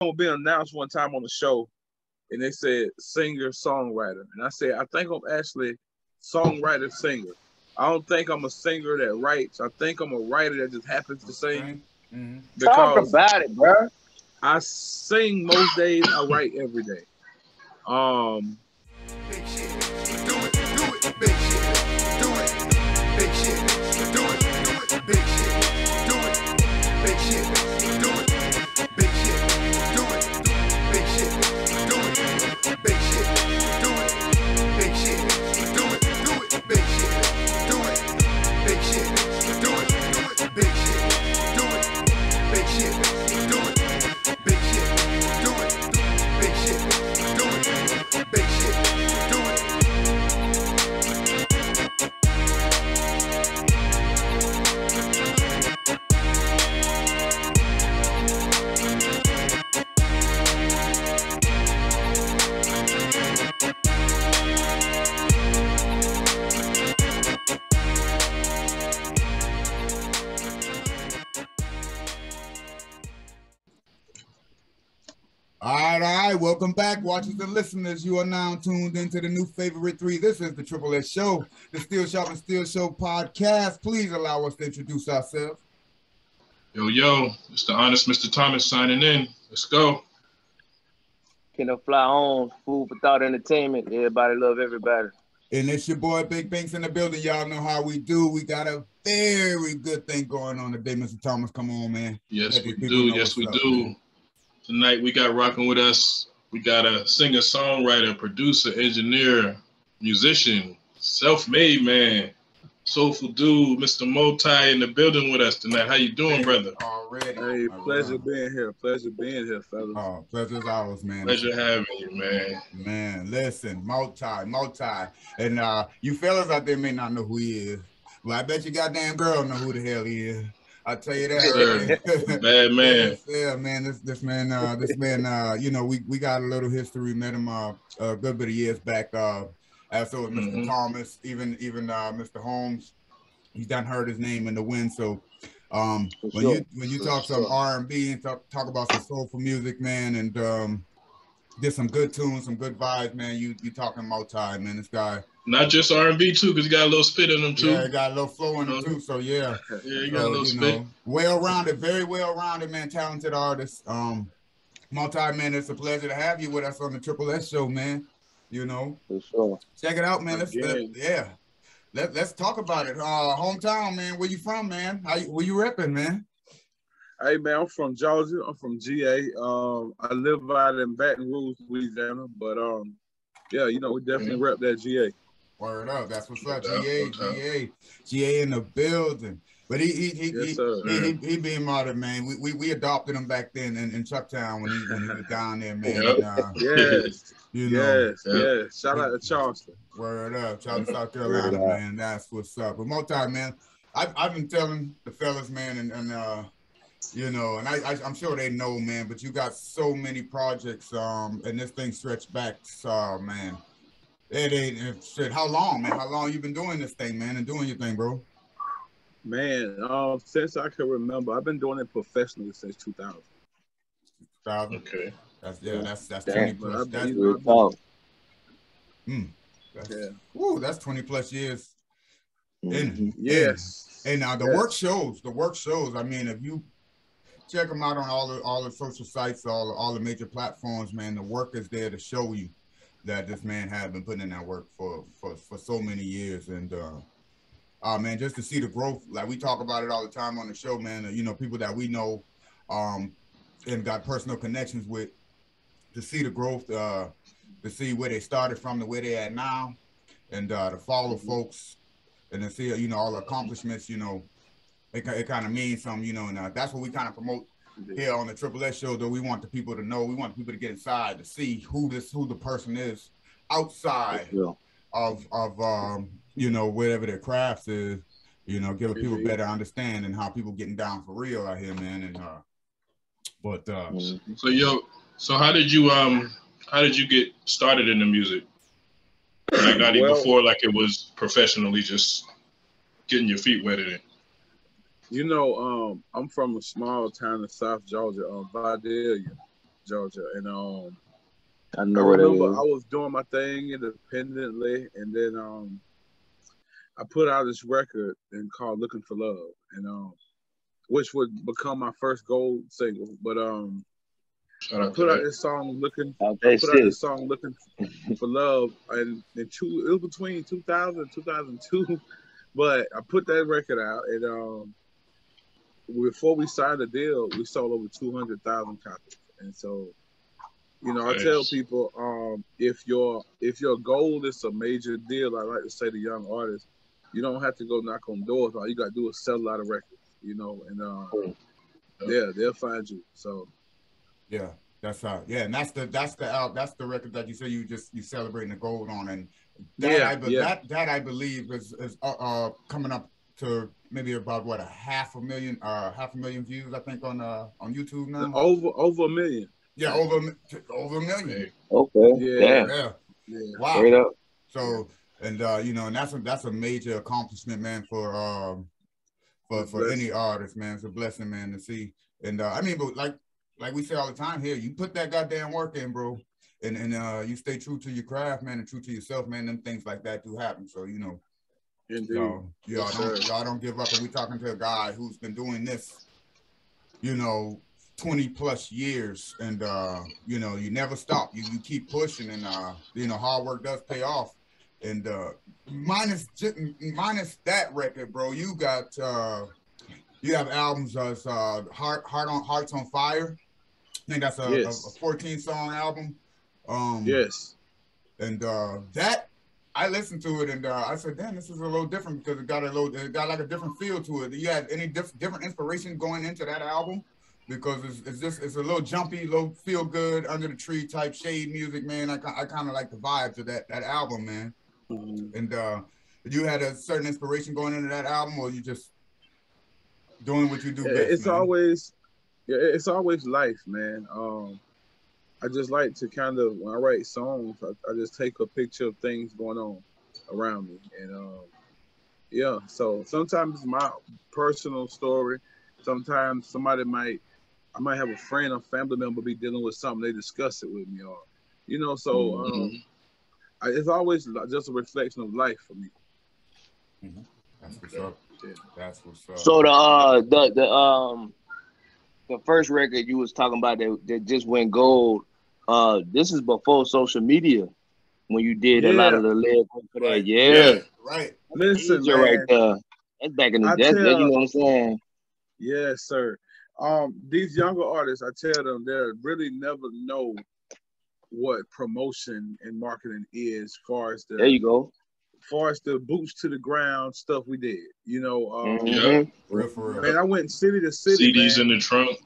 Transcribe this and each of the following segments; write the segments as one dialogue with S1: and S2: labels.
S1: being announced one time on the show, and they said singer songwriter, and I said I think I'm actually songwriter singer. I don't think I'm a singer that writes. I think I'm a writer that just happens to sing.
S2: Mm-hmm. Talk about it, bro.
S1: I sing most days. I write every day. Um.
S3: Welcome back, watchers and listeners. You are now tuned into the new favorite three. This is the Triple S Show, the Steel Sharpens Steel Show podcast. Please allow us to introduce ourselves.
S4: Yo, yo, it's the honest Mr. Thomas signing in. Let's go.
S2: Can I fly on? Food for thought entertainment. Everybody love everybody.
S3: And it's your boy Big Banks in the building. Y'all know how we do. We got a very good thing going on today, Mr. Thomas. Come on, man.
S4: Yes, we do. Yes, we up, do. Man. Tonight we got rocking with us we got a singer, songwriter, producer, engineer, musician, self-made man, soulful dude, Mr. Moti in the building with us tonight. How you doing, brother?
S1: Already. Hey, pleasure being here. Pleasure being here, fellas.
S3: Oh, pleasure's ours, man.
S4: Pleasure having you, man.
S3: Man, listen, Moti, Moti. And uh, you fellas out there may not know who he is. but I bet you goddamn girl know who the hell he is. I tell you
S4: that. Bad man.
S3: yeah, man. This this man, uh, this man, uh, you know, we, we got a little history. Met him uh, a good bit of years back. Uh, as so with mister mm-hmm. Thomas, even even uh, Mr. Holmes, he's done heard his name in the wind. So um, when sure. you when you For talk sure. some R and B and talk talk about some soulful music, man, and um, did some good tunes, some good vibes, man. You you talking Mul-Ty, man. This guy
S4: not just R and B too, because he got a little spit in him too.
S3: Yeah, got a little flow in him too. So yeah,
S4: yeah, he got so, a little spit. Know,
S3: well rounded, very well rounded man, talented artist. Um, Moti man, it's a pleasure to have you with us on the Triple S show, man. You know,
S2: for sure.
S3: Check it out, man. Let's, let, yeah, let, let's talk about it. Uh, hometown, man. Where you from, man? How you, where you repping, man?
S1: Hey man, I'm from Georgia. I'm from GA. Um, I live out in Baton Rouge, Louisiana, but um, yeah, you know, we definitely mm-hmm. rep that GA.
S3: Word up. That's what's up. GA, GA, GA in the building. But he he he yes, he, he, he, he, being modern, man. We, we we adopted him back then in, in Chucktown when he when he was down there, man.
S1: Yep. And, uh, yes, you know, yes, yes. Shout out to Charleston.
S3: Word up, Charleston, South Carolina, man. That's what's up. But Moti, man, I've I've been telling the fellas, man, and, and uh, you know, and I, I am sure they know, man. But you got so many projects, um, and this thing stretched back, uh, man it ain't shit. How long, man? How long you been doing this thing, man, and doing your thing, bro?
S1: Man, um, since I can remember, I've been doing it professionally since 2000.
S3: 2000. Okay. That's yeah. That's that's Damn, 20 plus. That's, mm, that's, yeah. Woo, that's 20 plus years.
S1: Mm-hmm. yes.
S3: And now uh, the yes. work shows. The work shows. I mean, if you check them out on all the all the social sites, all all the major platforms, man, the work is there to show you that this man had been putting in that work for for, for so many years. And uh uh man just to see the growth like we talk about it all the time on the show man you know people that we know um and got personal connections with to see the growth uh to see where they started from to where they at now and uh to follow folks and to see you know all the accomplishments you know it, it kind of means something you know and uh, that's what we kind of promote here on the Triple S show, though, we want the people to know, we want people to get inside to see who this, who the person is outside of of um, you know, whatever their crafts is. You know, give people better understanding how people getting down for real out here, man. And uh, but uh,
S4: mm-hmm. so yo, so how did you um, how did you get started in the music? Like not even well, before, like it was professionally, just getting your feet wet in it.
S1: You know, um, I'm from a small town in South Georgia, uh, Vidalia, Georgia, and um,
S2: I
S1: I
S2: know what it
S1: remember. I was doing my thing independently, and then um, I put out this record and called "Looking for Love," and um, which would become my first gold single. But um,
S4: Shout
S1: I put out
S4: that.
S1: this song "Looking." I
S2: that
S1: put out this song "Looking for Love," and in two, it was between 2000 and 2002. But I put that record out, and um, before we signed the deal, we sold over 200,000 copies. And so, you know, I tell people, um, if your if your goal is a major deal, I like to say to young artists, you don't have to go knock on doors. All you got to do is sell a lot of records, you know, and uh, yeah, they'll find you. So
S3: Yeah, that's how. Yeah, and that's the that's the out that's the record that you say you just you celebrating the gold on, and that
S1: Yeah,
S3: I
S1: yeah.
S3: that that I believe is is uh, uh coming up to maybe about what a half a million uh half a million views I think on uh on YouTube now.
S1: over over a million.
S3: Yeah, over a mi- over a million.
S2: Okay.
S1: Yeah.
S2: Damn.
S3: Yeah,
S1: Yeah.
S3: wow.
S2: Straight up.
S3: So and uh, you know, and that's a that's a major accomplishment, man, for um for for any artist, man. It's a blessing, man, to see. And uh, I mean, but like like we say all the time here, you put that goddamn work in, bro. And and uh you stay true to your craft, man, and true to yourself, man. Them things like that do happen. So, you know,
S1: Indeed.
S3: y'all, y'all don't y'all don't give up. And we talking to a guy who's been doing this, you know, 20 plus years. And uh, you know, you never stop. You you keep pushing and uh, you know, hard work does pay off. And uh minus minus that record, bro, you got uh you have albums as uh Heart Heart on Hearts on Fire. I think that's a, a- a 14 song album. Um
S1: Yes.
S3: and uh that I listened to it and uh, I said, "Damn, this is a little different because it got a little, it got like a different feel to it." Do You had any diff- different inspiration going into that album? Because it's, it's just it's a little jumpy, little feel good, under the tree type shade music, man. I, I kind of like the vibes of that that album, man.
S1: Mhm.
S3: And uh, you had a certain inspiration going into that album, or you just doing what you do best?
S1: it's
S3: man?
S1: always yeah, it's always life, man. Um, I just like to kind of when I write songs, I, I just take a picture of things going on around me, and um, yeah. So sometimes it's my personal story. Sometimes somebody might, I might have a friend or family member be dealing with something. They discuss it with me, or you know. So um,
S4: Mhm.
S1: I, it's always just a reflection of life for me.
S3: That's what's up.
S1: Yeah.
S3: That's what's up.
S2: So the uh the the um the first record you was talking about that, that just went gold. Uh, this is before social media when you did a lot of the lyrics for that.
S3: Right.
S2: Yeah,
S3: right.
S1: Listen, man.
S2: right there. That's back in the
S1: I
S2: day. You know what I'm saying?
S1: Yes, sir. Um, these younger artists, I tell them, they really never know what promotion and marketing is, far as the There
S2: you go.
S1: far as the boots to the ground stuff we did. You know, um,
S2: Mhm.
S3: Real for real.
S1: man, I went city to city.
S4: CDs
S1: man.
S4: in the trunk.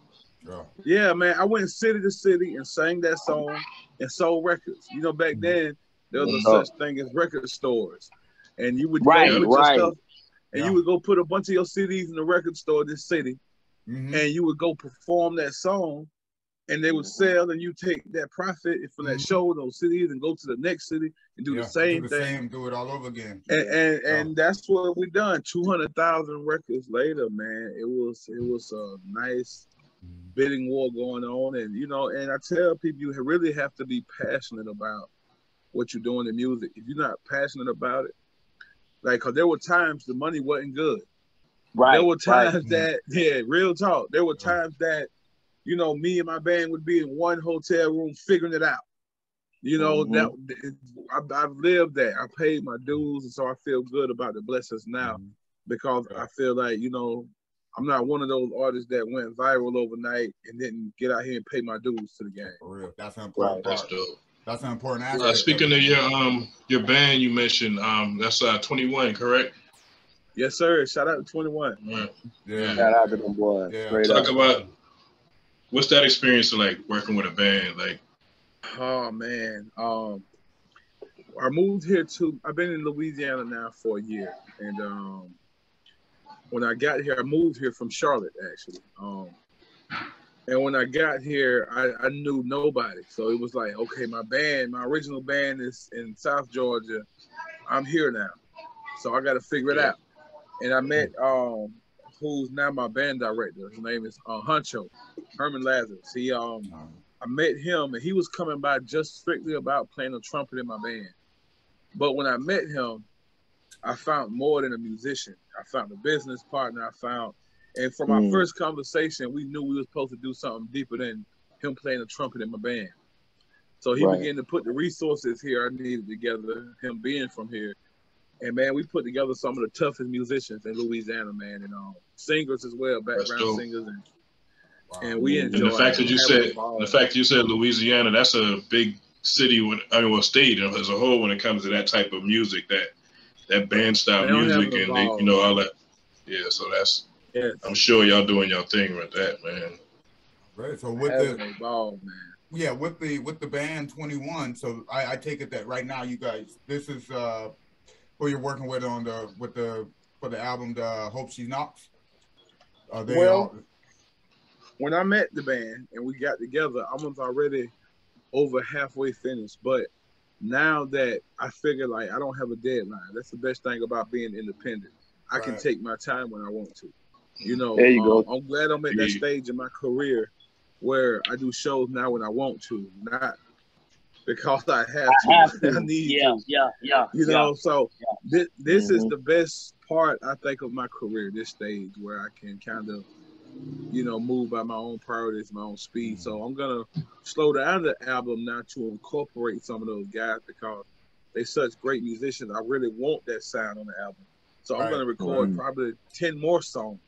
S3: Yeah.
S1: Yeah, man, I went city to city and sang that song and sold records. You know, back then there was a
S2: Mhm.
S1: such thing as record stores, and you would
S2: Right, right.
S1: stuff, and
S3: Yeah.
S1: you would go put a bunch of your CDs in the record store in this city,
S3: Mhm.
S1: and you would go perform that song, and they would
S3: Mm-hmm.
S1: sell, and you take that profit from that
S3: Mhm.
S1: show, those cities, and go to the next city and do
S3: Yeah,
S1: the same
S3: do the
S1: thing.
S3: Same, do it all over again.
S1: And and,
S3: Yeah.
S1: and that's what we done. Two hundred thousand records later, man. It was it was a nice bidding war going on, and you know, and I tell people you really have to be passionate about what you're doing in music. If you're not passionate about it, like, cause there were times the money wasn't good.
S2: Right.
S1: there were
S2: right.
S1: times that, yeah, real talk. There were times that, you know, me and my band would be in one hotel room figuring it out. You know,
S2: Mhm.
S1: that I, I've lived that. I paid my dues, and so I feel good about the blessings now
S3: Mhm.
S1: because. I feel like, you know, I'm not one of those artists that went viral overnight and didn't get out here and pay my dues to the game.
S3: For real. That's an important
S4: That's
S3: part.
S4: dope.
S3: That's an important aspect.
S4: Uh, speaking of your um your band you mentioned, um that's uh 21, correct?
S1: Yes, sir. Shout out to 21.
S4: Right.
S3: yeah.
S2: Shout out to them boys.
S3: Yeah.
S2: Straight up.
S4: Talk about what's that experience like working with a band? Like
S1: Oh man. Um I moved here to I've been in Louisiana now for a year. And um when I got here, I moved here from Charlotte actually. Um and when I got here, I, I knew nobody. So it was like, okay, my band, my original band is in South Georgia. I'm here now. So I gotta figure it out. And I met um who's now my band director. His name is uh, Huncho, Herman Lazarus. He um
S3: Um,
S1: I met him and he was coming by just strictly about playing the trumpet in my band. But when I met him, I found more than a musician. I found a business partner. I found, and from our
S2: Mm.
S1: first conversation, we knew we were supposed to do something deeper than him playing the trumpet in my band. So he
S2: Right.
S1: began to put the resources here I needed together, him being from here. And man, we put together some of the toughest musicians in Louisiana, man, and um, singers as well, background singers, and,
S3: Wow.
S1: and we
S4: And the fact that you said the fact you said Louisiana, that's a big city when I mean well state as a whole when it comes to that type of music, that that band style
S1: They
S4: music and they, you know all that. Yeah, so that's
S1: yes,
S4: I'm sure y'all doing your thing with that, man.
S3: Right. So with
S1: having
S3: the
S1: a ball, man.
S3: yeah, with the with the band 21, so I, I take it that right now you guys this is uh who you're working with on the with the for the album the Hope She Knocks. Are they
S1: Well,
S3: all,
S1: when I met the band and we got together, I was already over halfway finished. But now that I figure like I don't have a deadline, that's the best thing about being independent. I can take my time when I want to. You know,
S2: There you
S1: um,
S2: go.
S1: I'm glad I'm at that stage in my career where I do shows now when I want to, not because I have to.
S2: I have to.
S1: I need
S2: yeah,
S1: to.
S2: yeah, yeah.
S1: You
S2: yeah.
S1: know, so this, this is
S2: Mhm.
S1: the best part I think of my career, this stage where I can kind of, you know, move by my own priorities, my own speed. So I'm gonna slow down the album now to incorporate some of those guys because they're such great musicians. I really want that sound on the album. So I'm
S3: Right.
S1: gonna record
S2: Right.
S1: probably ten more songs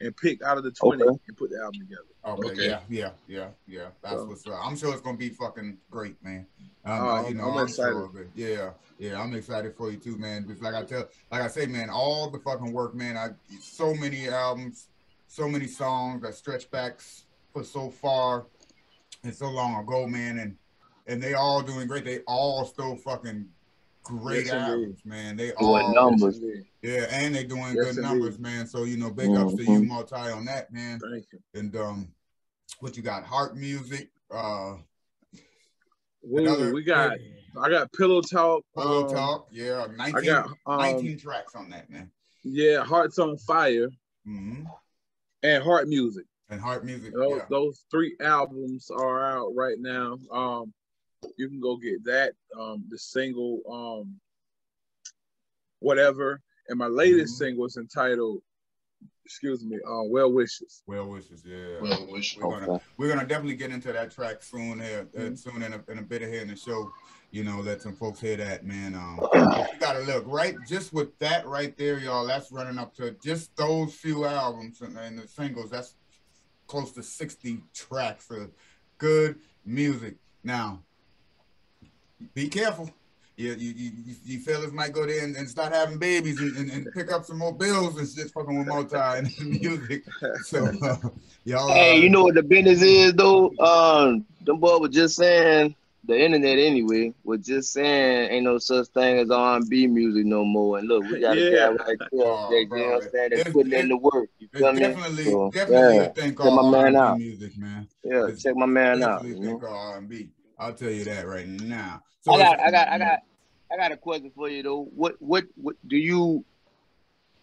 S1: and pick out of the twenty
S2: Okay.
S1: and put the album together.
S3: Okay,
S4: Okay.
S3: yeah, yeah, yeah, yeah. That's
S1: So-
S3: what's up. I'm sure it's gonna be fucking great, man. Um,
S1: Oh,
S3: uh, you know,
S1: I'm
S3: I'm,
S1: excited.
S3: sure of it. Yeah, yeah, I'm excited for you too, man. Because like I tell, like I say, man, all the fucking work, man. I so many albums, so many songs that stretch back s- for so far and so long ago, man, and and they all doing great. They all still fucking great
S1: Yes,
S3: albums, man. They
S2: Doing
S3: all
S2: numbers.
S3: yeah, and they doing
S1: Yes,
S3: good
S1: indeed.
S3: numbers, man. So you know, big ups to you, Mul-Ty, on that, man
S1: Thank you.
S3: and um what you got heart music uh
S1: Ooh,
S3: another
S1: we got I got pillow talk.
S3: pillow
S1: um,
S3: talk yeah 19,
S1: I got um,
S3: 19 tracks on that man
S1: yeah, Hearts on Fire
S3: hmm
S1: and Heart Music.
S3: and heart music
S1: Those,
S3: yeah
S1: those three albums are out right now. Um, you can go get that. Um, the single, um, whatever, and my latest
S3: Mhm.
S1: single is entitled, excuse me, uh, Well Wishes.
S3: well wishes yeah
S4: Well, wish
S3: we're gonna we're gonna definitely get into that track soon here uh,
S1: Mhm.
S3: soon in a, in a bit here in the show you know let some folks hear that man um you gotta look right just with that right there y'all that's running up to just those few albums and, and the singles that's close to 60 tracks of good music. Now be careful. You, you, you, you- you fellas might go there and, and start having babies and, and, and pick up some more bills and just fucking with Mul-Ty and music. So uh, y'all
S2: Hey,
S3: uh,
S2: you know what the business is though? Um, them boy was just saying the internet anyway was just saying ain't no such thing as R and B music no more. And look, we got a
S1: Yeah.
S2: guy right there,
S3: Oh,
S2: that, you know what I'm saying, that's
S3: It's-
S2: putting in the work. You
S3: It's
S2: feel me?
S3: definitely,
S2: So,
S3: definitely
S2: yeah.
S3: a thing
S2: Check
S3: called
S2: my man
S3: R&B
S2: out.
S3: music, man.
S2: Yeah,
S3: It's
S2: check my man out.
S3: Definitely a
S2: You know?
S3: R&B. I'll tell you that right now.
S2: I got, I got, I got, I got a question for you though. What, what, what do you,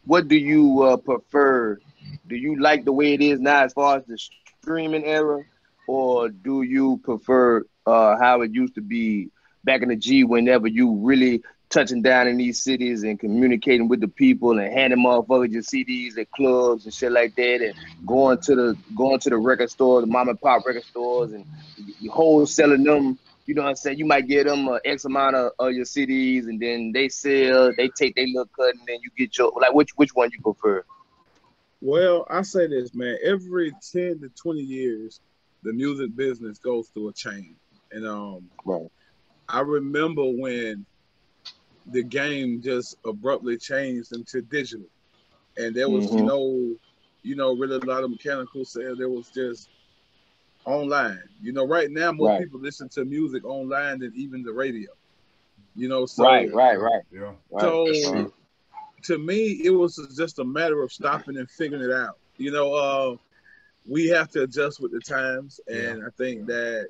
S2: what do you uh, prefer? Do you like the way it is now as far as the streaming era, or do you prefer uh, how it used to be back in the G? Whenever you really touching down in these cities and communicating with the people and handing motherfuckers your CDs at clubs and shit like that, and going to the going to the record store, the mom and pop record stores, and wholesaling them you know what I'm saying? You might get them uh, X amount of, of your CDs, and then they sell, they take their little cut, and then you get your like which which one you prefer?
S1: Well, I say this, man. Every ten to twenty years, the music business goes through a change, and um,
S2: Right.
S1: I remember when the game just abruptly changed into digital, and there was
S2: Mhm.
S1: no, you know, really a lot of mechanical sales. There was just online. You know, right now more
S2: Right.
S1: people listen to music online than even the radio. You know, so
S2: right, right, right,
S3: Yeah.
S1: so
S4: That's true.
S1: to me, it was just a matter of stopping and figuring it out. You know, uh, we have to adjust with the times, and I think that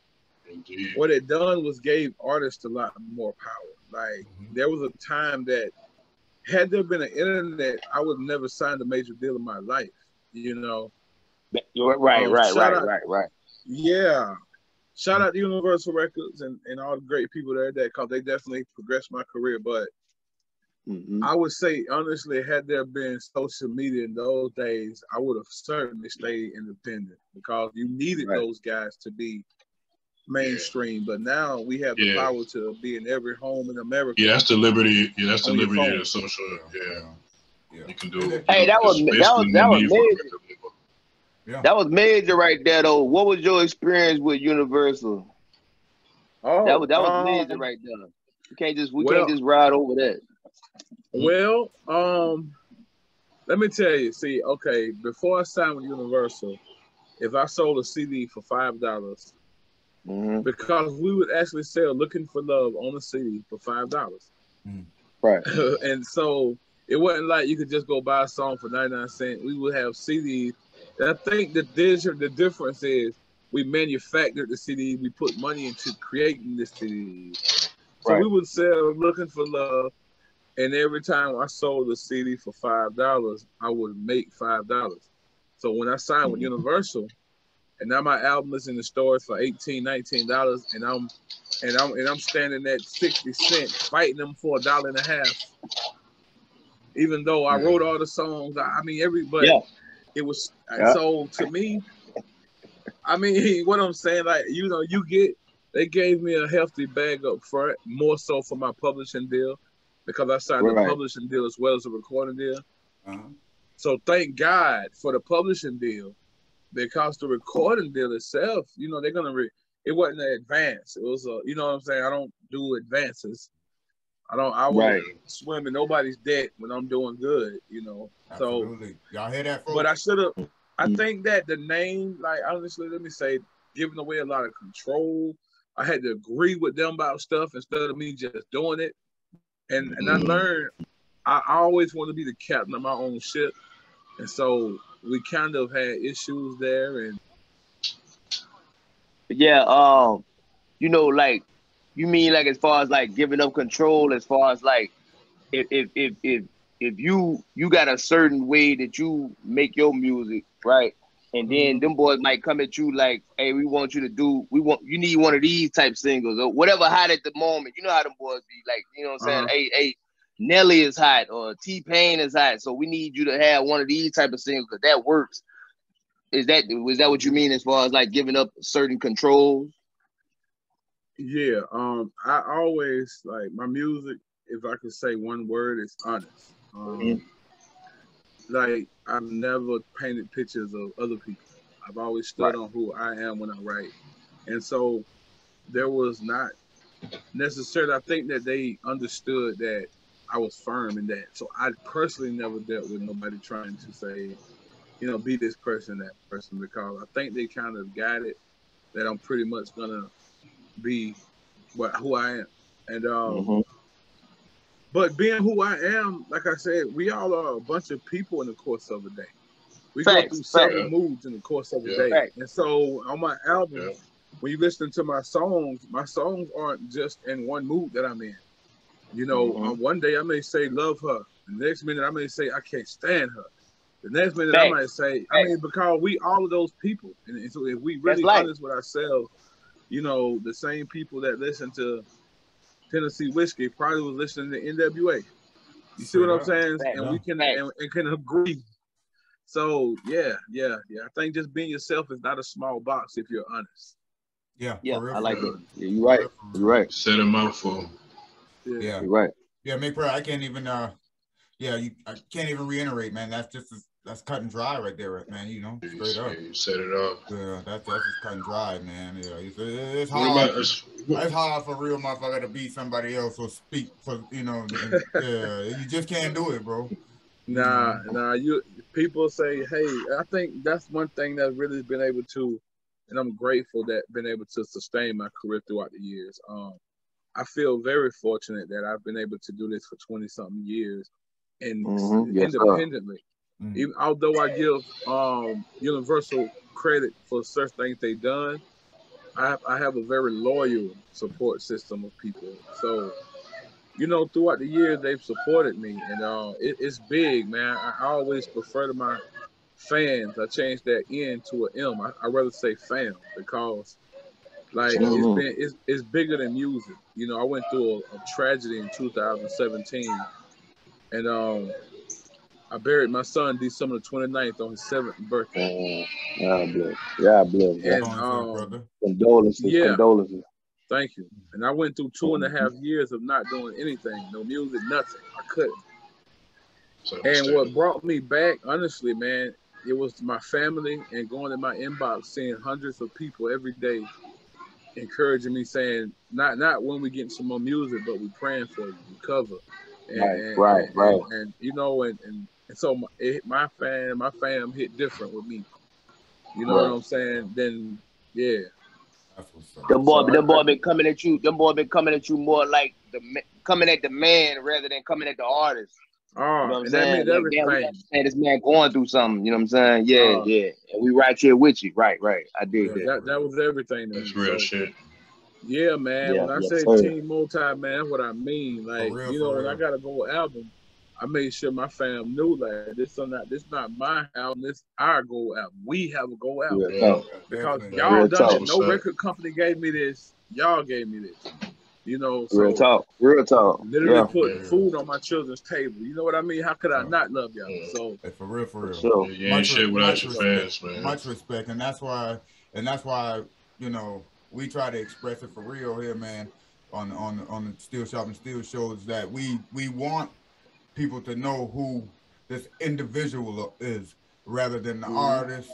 S4: Indeed.
S1: what it done was gave artists a lot more power. Like
S3: Mhm.
S1: there was a time that had there been an internet, I would have never signed a major deal in my life. You know,
S2: You're right,
S1: Um,
S2: right, right,
S1: out-
S2: right, right.
S1: yeah. shout out to Universal Records and, and all the great people there that cause they definitely progressed my career. But
S2: Mhm.
S1: I would say honestly, had there been social media in those days, I would have certainly stayed independent because you needed
S2: Right.
S1: those guys to be mainstream. But now we have the
S4: Yeah.
S1: power to be in every home in America.
S4: Yeah, that's the liberty. Yeah, that's the liberty of the social. Yeah,
S3: yeah.
S4: you can do.
S2: Hey, that was- that was- that was
S4: need for
S2: major.
S3: yeah.
S2: That was major right there, though. What was your experience with Universal?
S1: Oh,
S2: that was that was
S1: um,
S2: major right there. You can't just we
S1: well-
S2: can't just ride over that.
S1: Well, um, let me tell you. See, okay, before I signed with Universal, if I sold a CD for five dollars,
S2: Mhm.
S1: because we would actually sell "Looking for Love" on a CD for five dollars,
S2: Right.
S1: and so it wasn't like you could just go buy a song for ninety nine cents. We would have CDs. And I think the dis- the difference is we manufactured the CD. We put money into creating the CD. So
S2: Right.
S1: we would sell "Looking for Love." And every time I sold a CD for five dollars, I would make five dollars. So when I signed with
S2: Mhm.
S1: Universal, and now my album is in the stores for 18 dollars, and I'm and I'm and I'm standing at 60 cents fighting them for a dollar and a half. Even though I wrote all the songs, I I mean everybody
S2: Yeah.
S1: it was
S2: Yeah.
S1: so to me, I mean what I'm saying, like you know, you get they gave me a hefty bag up front, more so for my publishing deal, because I signed
S2: Right.
S1: a publishing deal as well as a recording deal.
S3: Uh-huh.
S1: So thank God for the publishing deal, because the recording deal itself, you know, they're gonna re- it wasn't an advance. It was a, you know what I'm saying. I don't do advances. I don't. I won't
S2: Right.
S1: swim in nobody's debt when I'm doing good. You know. So,
S3: Absolutely. Y'all hear that, folks?
S1: but I should have. I
S2: Mm.
S1: think that the name, like honestly, let me say, giving away a lot of control. I had to agree with them about stuff instead of me just doing it. And and I
S2: Mhm.
S1: learned I I always want to be the captain of my own ship. And so we kind of had issues there and
S2: Yeah, um, you know, like you mean like as far as like giving up control, as far as like if if if if if you you got a certain way that you make your music, right? And then them boys might come at you like, hey, we want you to do, we want you need one of these type singles or whatever hot at the moment. You know how them boys be like, you know what I'm saying?
S1: Uh-huh.
S2: Hey, hey, Nelly is hot or T Pain is hot, so we need you to have one of these type of singles because that works. Is that was that what you mean as far as like giving up certain controls?
S1: yeah, um I always like my music, if I could say one word, is honest. Um
S2: Mhm.
S1: like I've never painted pictures of other people. I've always stood
S2: Right.
S1: on who I am when I write. And so there was not necessarily I think that they understood that I was firm in that. So I personally never dealt with nobody trying to say, you know, be this person, that person, because I think they kind of got it that I'm pretty much gonna be what who I am. And um
S2: Mhm.
S1: but being who I am, like I said, we all are a bunch of people in the course of a day. We
S2: Facts,
S1: go through
S2: facts.
S1: several moods in the course of a
S4: Yeah.
S1: day.
S2: Facts.
S1: And so on my album,
S4: Yeah.
S1: when you listen to my songs, my songs aren't just in one mood that I'm in. You know,
S2: Mhm.
S1: on one day I may say love her. The next minute I may say I can't stand her. The next minute I might say, I mean, because we all of those people. And, and so if we really
S2: life.
S1: honest with ourselves, you know, the same people that listen to Tennessee whiskey probably was listening to NWA. You see what I'm saying?
S2: Facts.
S1: And we can and, and can agree. So yeah, yeah, yeah. I think just being yourself is not a small box if you're honest.
S3: Yeah,
S2: Yeah, I like it. Yeah, you're right.
S3: For real, for
S2: You're right.
S4: Set a mouthful.
S3: Yeah,
S2: You're right.
S3: yeah, make prayer. I can't even. uh Yeah, you. I can't even reiterate, man. That's just that's cut and dry right there, man. You know,
S4: You,
S3: straight up.
S4: you set it up.
S3: Yeah, that's that's just cut and dry, man. Yeah, it's, it's
S4: What
S3: hard.
S4: about us?
S3: It's hard for real motherfucker to be somebody else or speak for you know. and- yeah, you just can't do it, bro.
S1: Nah, nah. You people say, hey, I think that's one thing that's really been able to, and I'm grateful that been able to sustain my career throughout the years. Um, I feel very fortunate that I've been able to do this for 20 something years and
S2: Mhm, yes,
S1: independently.
S3: Mm.
S1: Even although I give um, Universal credit for certain things they've done, I have, I have a very loyal support system of people. So, you know, throughout the years they've supported me, and uh, it, it's big, man. I, I always prefer to my fans. I changed that N to an M. I, I rather say fam because Like it's been it's, it's bigger than music. You know, I went through a, a tragedy in 2017, and um, I buried my son December 29th on his seventh birthday.
S2: Uh, God bless. God bless.
S1: And,
S2: man.
S3: Going through,
S1: um,
S3: brother.
S2: Condolences.
S1: yeah.
S2: Condolences.
S1: Thank you. And I went through two and a half years of not doing anything, no music, nothing. I couldn't. And what brought me back, honestly, man, it was my family and going in my inbox, seeing hundreds of people every day encouraging me, saying, not not when we get some more music, but we praying for you, we cover. And,
S2: Right,
S1: and-
S2: right,
S1: and-
S2: right.
S1: And, you know, and, and, and so my, it, my fan, my fam hit different with me. You know
S2: Right.
S1: what I'm saying? Then, yeah.
S3: That's what's
S2: boy,
S1: So I-
S2: them boy been coming at you. The boy been coming at you more like the ma- coming at the man rather than coming at the artist.
S1: Oh,
S2: You know what I'm
S1: and that
S2: saying? Like,
S1: everything.
S2: damn, we understand this man going through something. You know what I'm saying? Yeah,
S1: Uh,
S2: yeah. And we right here with you. Right, right. I dig that.
S1: that, that was everything. to
S4: That's real
S1: So,
S4: shit.
S1: Yeah, man.
S2: Yeah,
S1: when I
S2: yes,
S1: say
S2: sir.
S1: team Mul-Ty, man, that's what I mean. Like,
S3: real,
S1: you know, when I got a gold album, I made sure my fam knew like this is not this not my album, this our gold album. We have a gold album.
S2: Real
S4: Yeah.
S1: Because
S3: Definitely.
S1: y'all
S2: Real
S1: done
S2: talk.
S1: it. No record company gave me this. Y'all gave me this. You know, so
S2: Real talk. Real talk.
S1: literally
S2: Yeah,
S1: putting
S4: Yeah.
S1: food on my children's table. You know what I mean? How could I
S3: Yeah.
S1: not love y'all?
S4: Yeah.
S1: So
S3: Hey, for real, for
S2: for
S3: real.
S2: sure.
S4: You ain't
S3: Much
S4: shit without
S3: much
S4: your
S3: respect.
S4: fans, man.
S3: Much respect, and that's why, and that's why you know we try to express it for real here, man. On on on the Steel Sharpens Steel shows that we we want people to know who this individual is, rather than the
S1: Mhm.
S3: artist,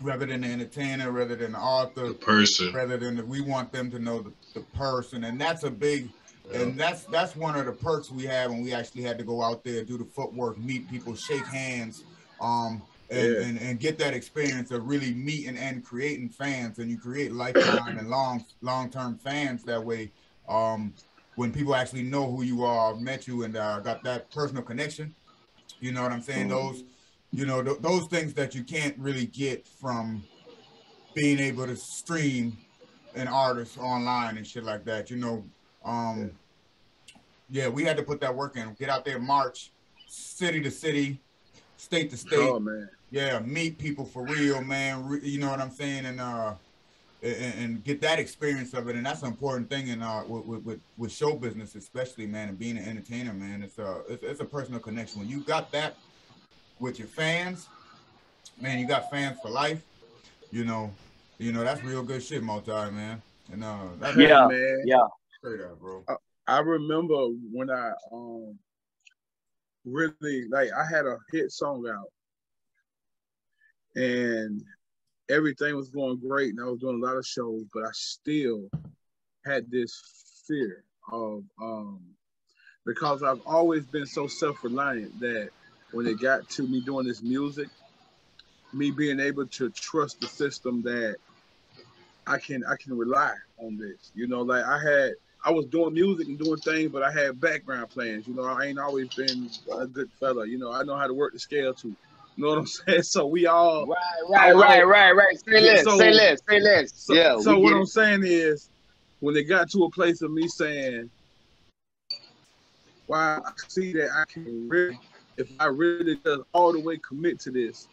S3: rather than the entertainer, rather than the author,
S4: The person.
S3: rather than the, we want them to know the, the person, and that's a big and that's that's one of the perks we have when we actually had to go out there, do the footwork, meet people, shake hands, um, and,
S1: Yeah.
S3: and, and get that experience of really meeting and creating fans, and you create lifetime and long long term fans that way. Um, when people actually know who you are, met you, and uh, got that personal connection, you know what I'm saying? Those, you know, th- those things that you can't really get from being able to stream an artist online and shit like that. You know, um, yeah, we had to put that work in. Get out there, march, city to city, state to state.
S1: oh man.
S3: Yeah, meet people for real, man. Re- you know what I'm saying, and uh, and, and get that experience of it, and that's an important thing in uh with, with, with, show business, especially man, and being an entertainer, man. It's a it's, it's a personal connection. When you got that with your fans, man, you got fans for life. You know, you know that's real good shit, Mul-Ty man. And uh, that's
S2: Yeah,
S1: man.
S2: yeah.
S3: straight up, bro.
S1: I remember when I um really like I had a hit song out and everything was going great and I was doing a lot of shows, but I still had this fear of um because I've always been so self-reliant that when it got to me doing this music, me being able to trust the system that I can I can rely on this. You know, like I had I was doing music and doing things, but I had background plans. You know, I ain't always been a good fella. You know, I know how to work the scale too. You know what I'm saying? So we all
S2: Right, right, right, right, right. Say less,
S1: So-
S2: say less, say less.
S1: so,
S2: yeah.
S1: so what I'm
S2: it.
S1: saying is, when it got to a place of me saying, "Why I see that I can really, if I really just all the way commit to this,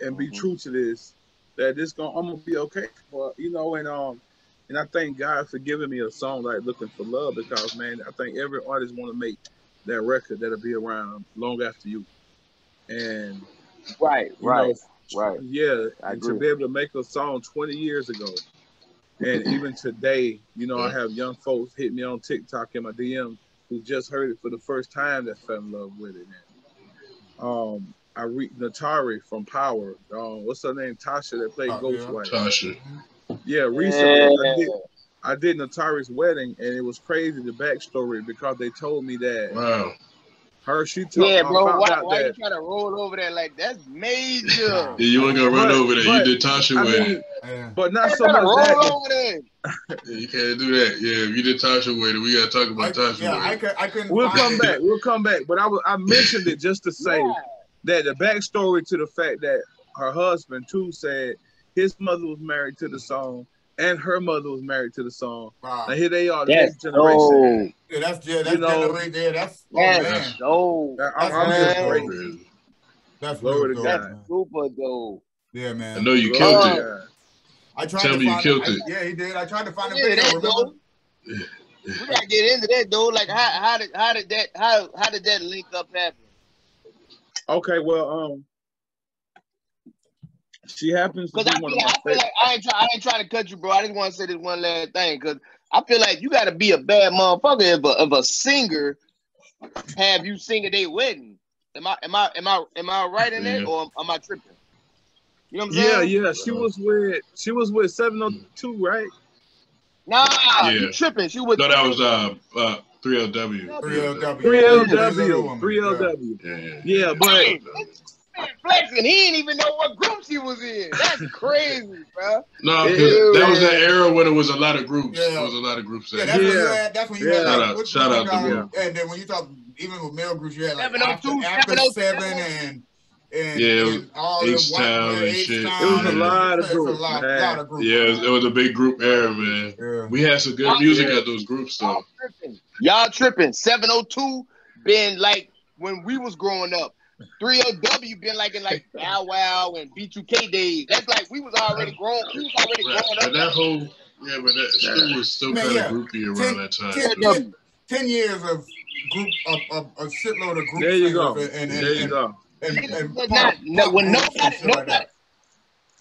S1: and be
S2: Mhm.
S1: true to this, that this gonna I'm gonna be okay." Well, you know, and um, and I thank God for giving me a song like "Looking for Love" because man, I think every artist want to make that record that'll be around long after you, and
S2: Right,
S1: you
S2: right,
S1: know,
S2: right.
S1: yeah,
S2: I
S1: and to be able to make a song 20 years ago, and even today, you know, I have young folks hit me on TikTok in my DM who just heard it for the first time that fell in love with it. And, um, I read Naturi from Power. Um, what's her name? Tasha that played
S3: Oh, yeah.
S4: Tasha.
S1: Yeah, recently I did, I did Naturi's wedding, and it was crazy the backstory because they told me that
S4: Wow.
S1: Her she told
S2: Yeah,
S1: I
S2: bro. Why,
S1: out
S2: why you
S1: that
S2: trying to roll over there like that's major?
S4: Yeah, you ain't gonna run
S1: But-
S4: over there.
S1: but,
S4: you did Tasha
S1: I
S4: wedding.
S1: mean,
S3: Yeah.
S1: but not
S2: You
S1: so
S2: to
S1: much
S2: roll
S1: but-
S2: over there.
S4: Yeah, you can't do that. Yeah, if you did Tasha wedding, we gotta talk
S3: I,
S4: about Tasha
S3: yeah, I
S4: wedding.
S3: could, I couldn't.
S1: We'll come
S3: it.
S1: back. We'll come back. But I I mentioned it just to say
S2: Yeah.
S1: that the backstory to the fact that her husband too said his mother was married to the song and her mother was married to the song.
S3: Wow.
S1: And here they are, the
S2: That's
S1: next generation.
S2: dope.
S3: Yeah, that's yeah, that's
S1: You know-
S3: generate there. That's oh, man.
S2: That's dope.
S1: I- I'm,
S3: That's
S1: I'm just
S2: man.
S3: That's
S1: Glory
S3: dope,
S2: That's super dope.
S3: Yeah, man.
S4: I know you killed
S1: to
S4: it.
S3: I tried
S4: Tell
S3: to
S4: me you
S3: find
S4: killed
S3: I-
S4: it.
S3: Yeah, he did. I tried to find a
S2: Yeah,
S3: video.
S2: that,
S3: Remember?
S2: We gotta get into that though. Like how how did how did that how how did that link up happen?
S1: Okay, well, um, she happens to
S2: Because
S1: be
S2: I
S1: one
S2: feel,
S1: of my
S2: I feel
S1: favorite.
S2: like I ain't try, I ain't trying to cut you, bro. I just want to say this one last thing because I feel like you got to be a bad motherfucker if a, if a singer have you sing at their wedding. Am I am I am I am I right in that
S4: Yeah.
S2: or am I tripping? You know what I'm saying?
S1: yeah, yeah. she was with she was with 702, right?
S2: Nah,
S4: Yeah.
S2: you tripping. She was.
S4: No, that was uh uh 3LW.
S3: 3LW.
S1: 3LW, 3LW.
S4: Yeah, yeah.
S1: Yeah, but
S2: flexing. He didn't even know what group she was in. That's crazy, bro.
S4: No,
S1: Yeah.
S4: that was that era when it was a lot of groups.
S3: Yeah.
S4: There was a lot of groups.
S3: Yeah,
S4: That
S3: that's when you
S1: Yeah.
S3: had. That's when you
S1: Yeah.
S3: had.
S4: Shout
S3: like,
S4: out- shout out to
S3: call
S4: them.
S3: And then when you talk, even with male groups, you had like
S2: 702,
S3: after, after
S2: 707,
S3: seven and and,
S4: Yeah, it was
S3: and all
S4: H-Town
S3: white-
S4: and shit.
S3: H-Town.
S4: It was a
S1: lot of
S3: It's a
S1: groups,
S3: lot, lot of groups.
S4: yeah, it was, a big group era, man.
S3: Yeah.
S4: We had some good music at those groups though.
S2: Y'all tripping. Y'all tripping. 702 been like when we was growing up. 3LW been like in like Bow Wow and B2K days. That's like we was already grown. We was already
S4: Right.
S2: growing
S4: But
S2: up.
S4: that whole yeah, but that still was still
S3: Man,
S4: kind
S3: yeah.
S4: of groupy around
S3: Ten-
S4: that time.
S3: ten-
S4: though.
S2: TLW.
S3: Years of group of, of a shitload of group
S1: there you go.
S3: and and,
S1: There you
S3: and,
S1: go.
S3: and, and, and
S2: But
S3: pop-
S2: not, no, when
S3: groups
S2: nobody,
S3: like
S2: nobody,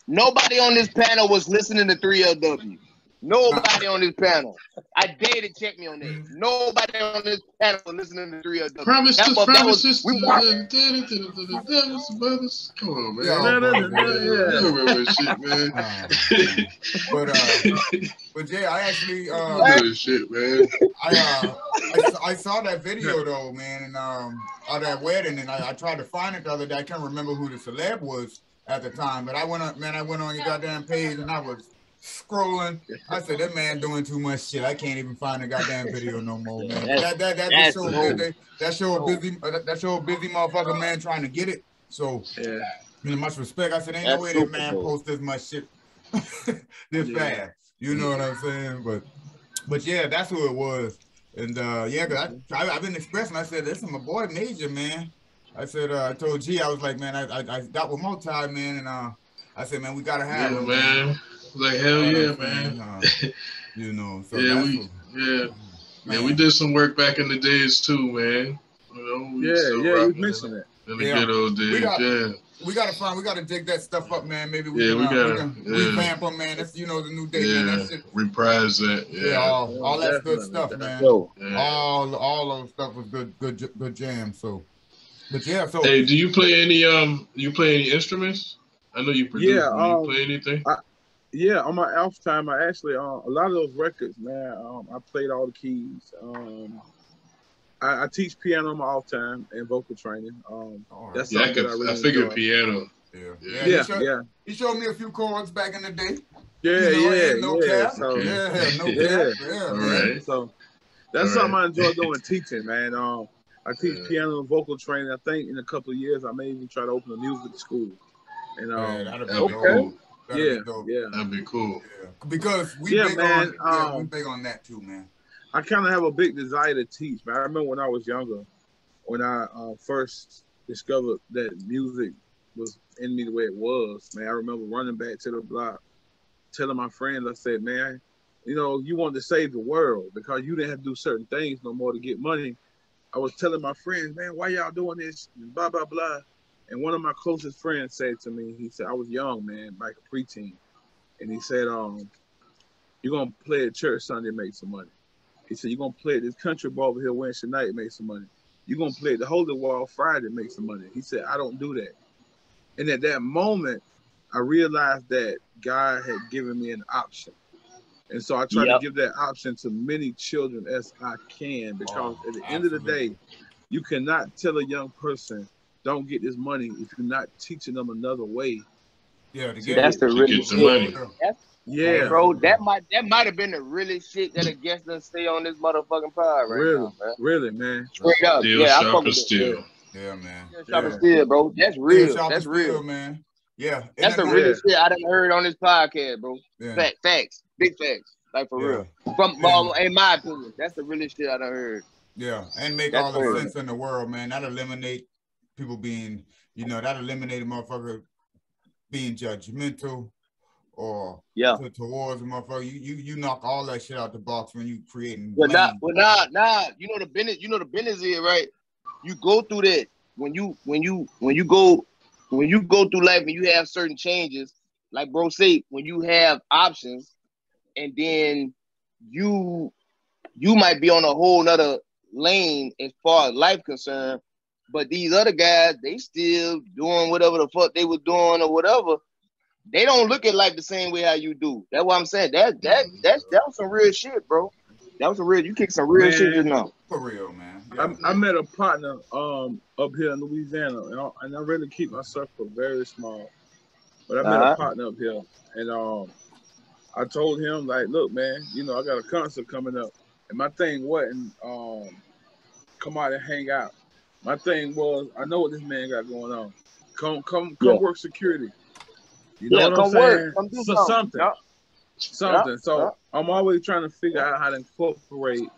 S2: nobody on this panel was listening to 3LW. Nobody on this panel. I dare to check me on that. Nobody on this panel listening to 3LW.
S4: Promises,
S2: That was- that
S4: promises,
S2: was- we
S4: to
S2: want-
S4: the devil's brothers. Come on, man.
S3: Yeah,
S4: man.
S3: But uh, but Jay, I actually uh,
S4: shit, man.
S3: I, uh, I I saw that video though, man, and um, of that wedding, and I, I tried to find it the other day. I can't remember who the celeb was at the time, but I went on, man, I went on your goddamn page and I was scrolling. I said that man doing too much shit. I can't even find the goddamn video no more, man.
S2: That's-
S3: That that that show
S2: cool.
S3: that, that show a busy uh, that, that show a busy motherfucker man trying to get it. So
S1: Yeah.
S3: you know, much respect. I said, ain't no way that man
S2: cool.
S3: post this much shit this
S1: Yeah.
S3: fast. You know what I'm saying? But but yeah, that's who it was. And uh yeah, 'cause I, I I've been expressing. I said, this is my boy Major, man. I said, uh, I told G, I was like, man, I I, I got with Mul-Ty, man, and uh I said, man, we gotta have
S4: Yeah,
S3: him,
S4: man. Like hell
S3: You know
S4: yeah,
S3: what I'm
S4: man.
S3: saying? Uh, you know, so
S4: Yeah,
S3: that's
S4: we-
S3: what-
S4: Yeah,
S3: man.
S4: yeah. We did some work back in the days too, man. You know, we
S1: Yeah,
S4: still
S1: yeah, you
S4: rocking
S1: mentioned it.
S4: in the
S3: Yeah.
S4: good old days.
S3: got-
S4: yeah,
S3: we gotta find, we gotta dig that stuff up, man. Maybe we
S4: Yeah,
S3: can,
S4: we
S3: uh,
S4: gotta-
S3: can
S4: yeah.
S3: revamp them, man. That's you know the new day, man.
S4: yeah.
S3: That shit,
S4: Reprise that.
S3: yeah,
S4: Yeah,
S3: all, all that good stuff, man.
S4: Yeah.
S3: all all those stuff was good good good jam so but yeah so
S4: Hey, do you play any um? You play any instruments? I know you produce.
S1: Yeah,
S4: do you
S1: um,
S4: play anything?
S1: Yeah, on my off time, I actually uh, a lot of those records, man. Um, I played all the keys. Um, I, I teach piano on my off time and vocal training. Um,
S3: all right.
S1: that's
S4: yeah, I
S1: something
S4: could.
S1: that I really
S4: I figured
S1: enjoy.
S4: piano.
S3: yeah
S4: Yeah.
S3: yeah,
S1: yeah,
S3: he, showed,
S1: yeah,
S3: he showed me a few chords back in the day
S1: yeah,
S3: You know,
S1: yeah,
S3: no
S1: yeah.
S3: cap.
S1: So
S4: Okay.
S3: yeah no
S1: Yeah.
S3: cap yeah
S4: All
S3: man.
S4: right.
S1: So that's
S4: All
S1: something I enjoy doing teaching, man. Um, I teach
S4: Yeah.
S1: piano and vocal training. I think in a couple of years I may even try to open a music school. And
S3: Yeah,
S1: um,
S3: that'd
S4: That'd be
S3: dope.
S4: cool.
S3: That'd
S1: yeah,
S3: be dope.
S1: yeah.
S4: That'd be cool.
S3: Yeah. because we
S1: Yeah,
S3: big
S1: man,
S3: on yeah, we
S1: um,
S3: big on that too man
S1: I kind of have a big desire to teach, man. I remember when I was younger, when I uh, first discovered that music was in me the way it was, man. I remember running back to the block, telling my friends, I said, man, you know, you want to save the world because you didn't have to do certain things no more to get money. I was telling my friends, man, why y'all doing this? Blah, blah, blah. And one of my closest friends said to me, he said, I was young, man, like a preteen. And he said, um, you're going to play at church Sunday and make some money. He said, You're gonna play at this country ball over here Wednesday night and make some money. You're gonna play at the Holy Wall Friday and make some money. He said, I don't do that. And at that moment, I realized that God had given me an option. And so I try
S2: Yep.
S1: to give that option to many children as I can because
S3: Oh,
S1: at the end of the day, you cannot tell a young person, don't get this money if you're not teaching them another way.
S3: yeah to
S2: See,
S3: get
S2: that's
S3: it.
S2: the
S4: To
S2: really
S4: get the
S2: shit.
S4: money.
S1: Yeah.
S2: Bro, that might that might have been the really shit that against us stay on this motherfucking pod right
S1: really,
S2: now, man.
S1: really, man.
S2: Straight up.
S4: Steel
S2: yeah, I fuck
S4: sharper
S2: with that.
S4: steel.
S3: yeah man
S2: Steel sharper
S1: Yeah.
S2: steel, bro. That's real. That's real.
S3: steel, man yeah
S2: That's the
S3: And
S2: realest shit I done heard on this podcast, bro.
S3: yeah.
S2: Fact, facts, big facts, like for
S3: Yeah.
S2: real. From
S3: Yeah.
S2: well, in my opinion, that's the realest shit I done heard.
S3: Yeah, and make
S2: That's
S3: all the
S2: fair.
S3: sense in the world, man. That eliminate people being, you know, that eliminated motherfucker being judgmental or
S2: yeah
S3: to, towards a motherfucker. You, you you knock all that shit out the box when you creating.
S2: Well,
S3: lanes.
S2: well, nah, nah. You know the business. You know the business is right. You go through that when you when you when you go when you go through life and you have certain changes. Like bro say, when you have options, and then you you might be on a whole nother lane as far as life concerned. But these other guys, they still doing whatever the fuck they was doing or whatever. They don't look at life the same way how you do. That's what I'm saying. That that that that was some real shit, bro. That was some real. You kicked some real
S1: Man.
S2: shit just now.
S3: for real, man.
S1: I, I met a partner um up here in Louisiana, and I, and I really keep my circle very small. But I met
S2: Uh-huh.
S1: a partner up here, and um, I told him like, look, man, you know, I got a concert coming up, and my thing wasn't um, come out and hang out. My thing was, I know what this man got going on. Come, come, come
S2: Yeah.
S1: work security. You know
S2: Yeah,
S1: what I'm saying?
S2: work. Come do
S1: So-
S2: something.
S1: something something. So. I'm always trying to figure out how to incorporate,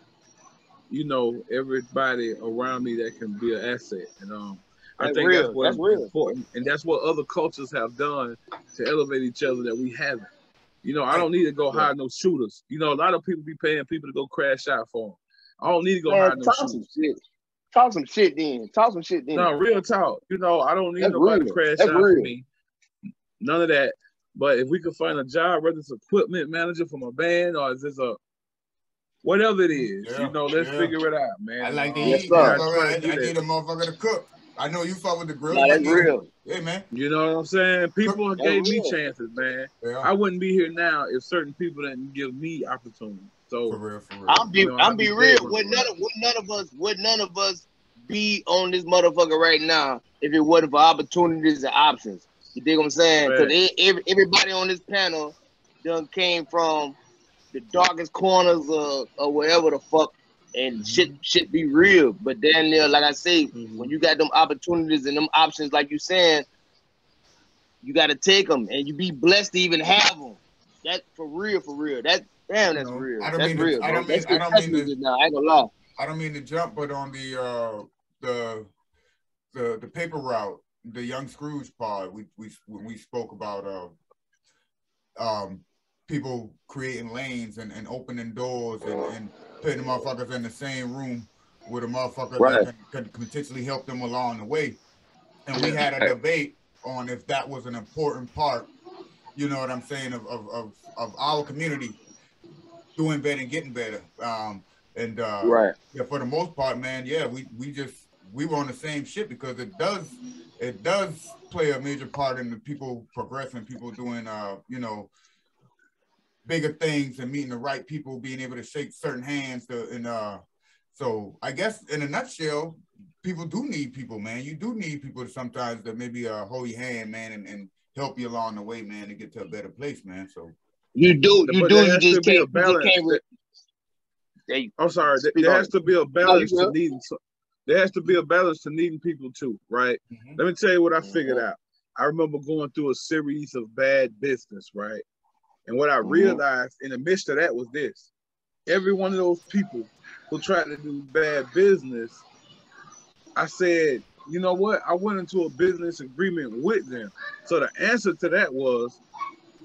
S1: you know, everybody around me that can be an asset. And um, I
S2: That's
S1: think
S2: real.
S1: that's what
S2: That's
S1: important, and that's what other cultures have done to elevate each other that we haven't. You know, I don't need to go hire no shooters. You know, a lot of people be paying people to go crash out for them. I don't need to go hire no shooters.
S2: shit. Talk some shit then. Talk some shit then.
S1: No, real talk. You know, I don't need
S2: That's
S1: nobody to
S2: real.
S1: crash
S2: That's
S1: out for me. None of that. But if we could find a job, whether it's equipment manager for my band or is this a whatever it is,
S3: Yeah,
S1: you know, let's
S3: yeah.
S1: figure it out, man.
S3: I like to
S1: Um,
S2: Yes,
S3: eat.
S2: sir.
S1: I
S3: motherfucker.
S1: try
S3: I, I need a motherfucker to cook. I know you fuck with the grill.
S2: Nah, that's
S3: Yeah.
S2: real.
S3: Hey man.
S1: You know what I'm saying? People
S2: That's
S1: gave me chances, man.
S3: Yeah.
S1: I wouldn't be here now if certain people didn't give me opportunity.
S3: For real, for real.
S2: I'm be
S1: You know,
S2: I'm be
S1: be
S2: real.
S1: dead
S2: Would
S1: with
S2: none of would none of us would none of us be on this motherfucker right now if it wasn't for opportunities and options. You dig what I'm saying? Because
S1: Right.
S2: every, everybody on this panel done came from the darkest corners of or wherever the fuck, and shit shit be real. But then there, like I say,
S1: Mhm.
S2: when you got them opportunities and them options, like you saying, you got to take them, and you be blessed to even have them. That for real, for real. That damn, that's
S3: No,
S2: real.
S3: I don't
S2: That's
S3: mean to-
S2: real.
S3: I don't mean-
S2: That's
S3: I don't mean to-
S2: now. I ain't gonna lie.
S3: I don't mean to jump, but on the uh the the the paper route, the young Scrooge part, we we when we spoke about uh um people creating lanes and, and opening doors and, and putting the motherfuckers in the same room with a motherfucker
S2: Right.
S3: that can, can potentially help them along the way. And we had a debate on if that was an important part, you know what I'm saying, of of, of, of our community doing better and getting better. Um and uh
S2: Right.
S3: yeah, for the most part, man, yeah, we we just we were on the same shit because it does it does play a major part in the people progressing, people doing uh, you know, bigger things and meeting the right people, being able to shake certain hands to, and uh so I guess in a nutshell, people do need people, man. You do need people sometimes that maybe uh hold your hand, man, and, and help you along the way, man, to get to a better place, man. So
S2: You do, you
S1: But
S2: do. You just can't. You can't. Re- They-
S1: I'm sorry. There, there has to be a balance
S2: you
S1: to needing. There has to be a balance to needing people too, right? Let me tell you what I figured
S2: Mhm.
S1: out. I remember going through a series of bad business, right? And what I
S2: Mhm.
S1: realized in the midst of that was this: every one of those people who tried to do bad business, I said, you know what? I went into a business agreement with them. So the answer to that was,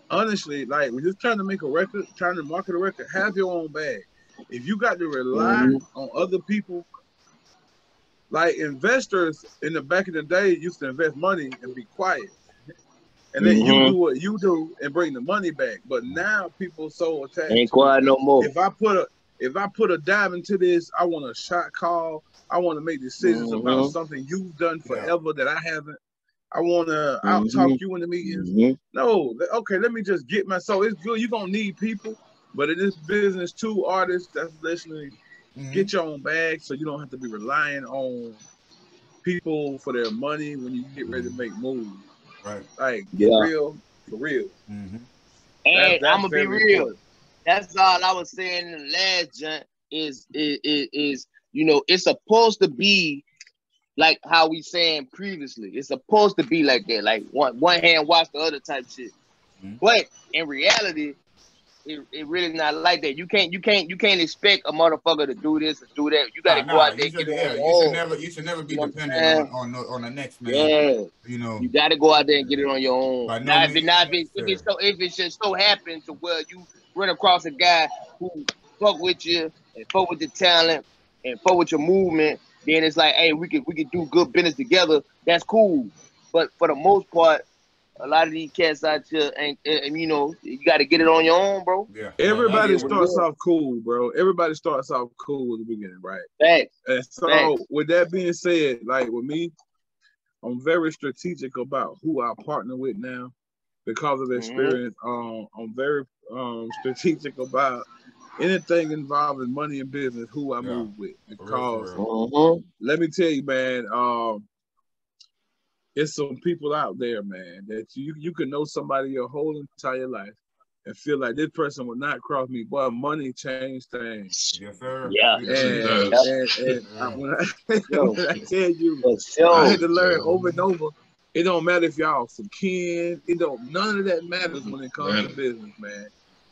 S1: honestly, like we're just trying to make a record, trying to market a record. Have your own bag. If you got to rely
S2: Mhm.
S1: on other people, like investors in the back of the day used to invest money and be quiet. And then you
S2: Mhm.
S1: do what you do and bring the money back. But now people so attached.
S2: Ain't quiet no more.
S1: If I put a if I put a dive into this, I want a shot call. I want to make decisions about
S2: Mhm.
S1: something you've done
S3: Yeah.
S1: forever that I haven't. I want to out talk you in the meetings.
S2: Mhm.
S1: No, okay, let me just get my. So it's good. You're gonna need people, but in this business, two artists that's listening,
S3: Mhm.
S1: get your own bag so you don't have to be relying on people for their money when you get ready to make moves.
S3: right.
S1: Like
S2: Yeah.
S1: for real, for real.
S3: Mhm.
S2: And
S1: that's
S2: I'm gonna be real.
S1: important.
S2: That's all I was saying in the last jump is is, is is you know it's supposed to be like how we saying previously. It's supposed to be like that, like one one hand wash the other type shit.
S3: Mhm.
S2: But in reality, it, it really not like that. You can't you can't you can't expect a motherfucker to do this or do that. You gotta
S3: Nah,
S2: go
S3: nah,
S2: out there
S3: you should,
S2: get
S3: yeah,
S2: it
S3: you should never you should never be
S2: You know what I'm
S3: dependent on, on the on the next man.
S2: Yeah,
S3: You know.
S2: you gotta go out there and get it on your own.
S3: No
S2: Now if it now if it, if it so if it just so happens to where you run across a guy who fuck with you and fuck with the talent and fuck with your movement, then it's like, hey, we could we could do good business together. That's cool. But for the most part, a lot of these cats out here ain't, and you know, you got to get it on your own, bro.
S3: yeah.
S1: Everybody starts off cool, bro. Everybody starts off cool at the beginning, right?
S2: Facts.
S1: And so,
S2: Facts.
S1: with that being said, like with me, I'm very strategic about who I partner with now because of the
S2: Mhm.
S1: experience. Um, I'm very um, strategic about anything involving money and business, who I
S3: Yeah.
S1: move with. Because
S3: for real.
S2: Mhm.
S1: let me tell you, man, um, it's some people out there, man, that you you can know somebody your whole entire life and feel like this person will not cross me. But money changed things.
S3: Yes, sir.
S2: Yeah.
S1: And,
S3: Yes,
S4: it
S1: and,
S4: does.
S1: and, I,
S3: Yeah.
S1: when, I,
S2: Yo.
S1: when I tell you,
S2: For
S1: I had to learn over and over. It don't matter if y'all some kin. It don't. None of that matters when it comes
S4: Matter.
S1: to business, man.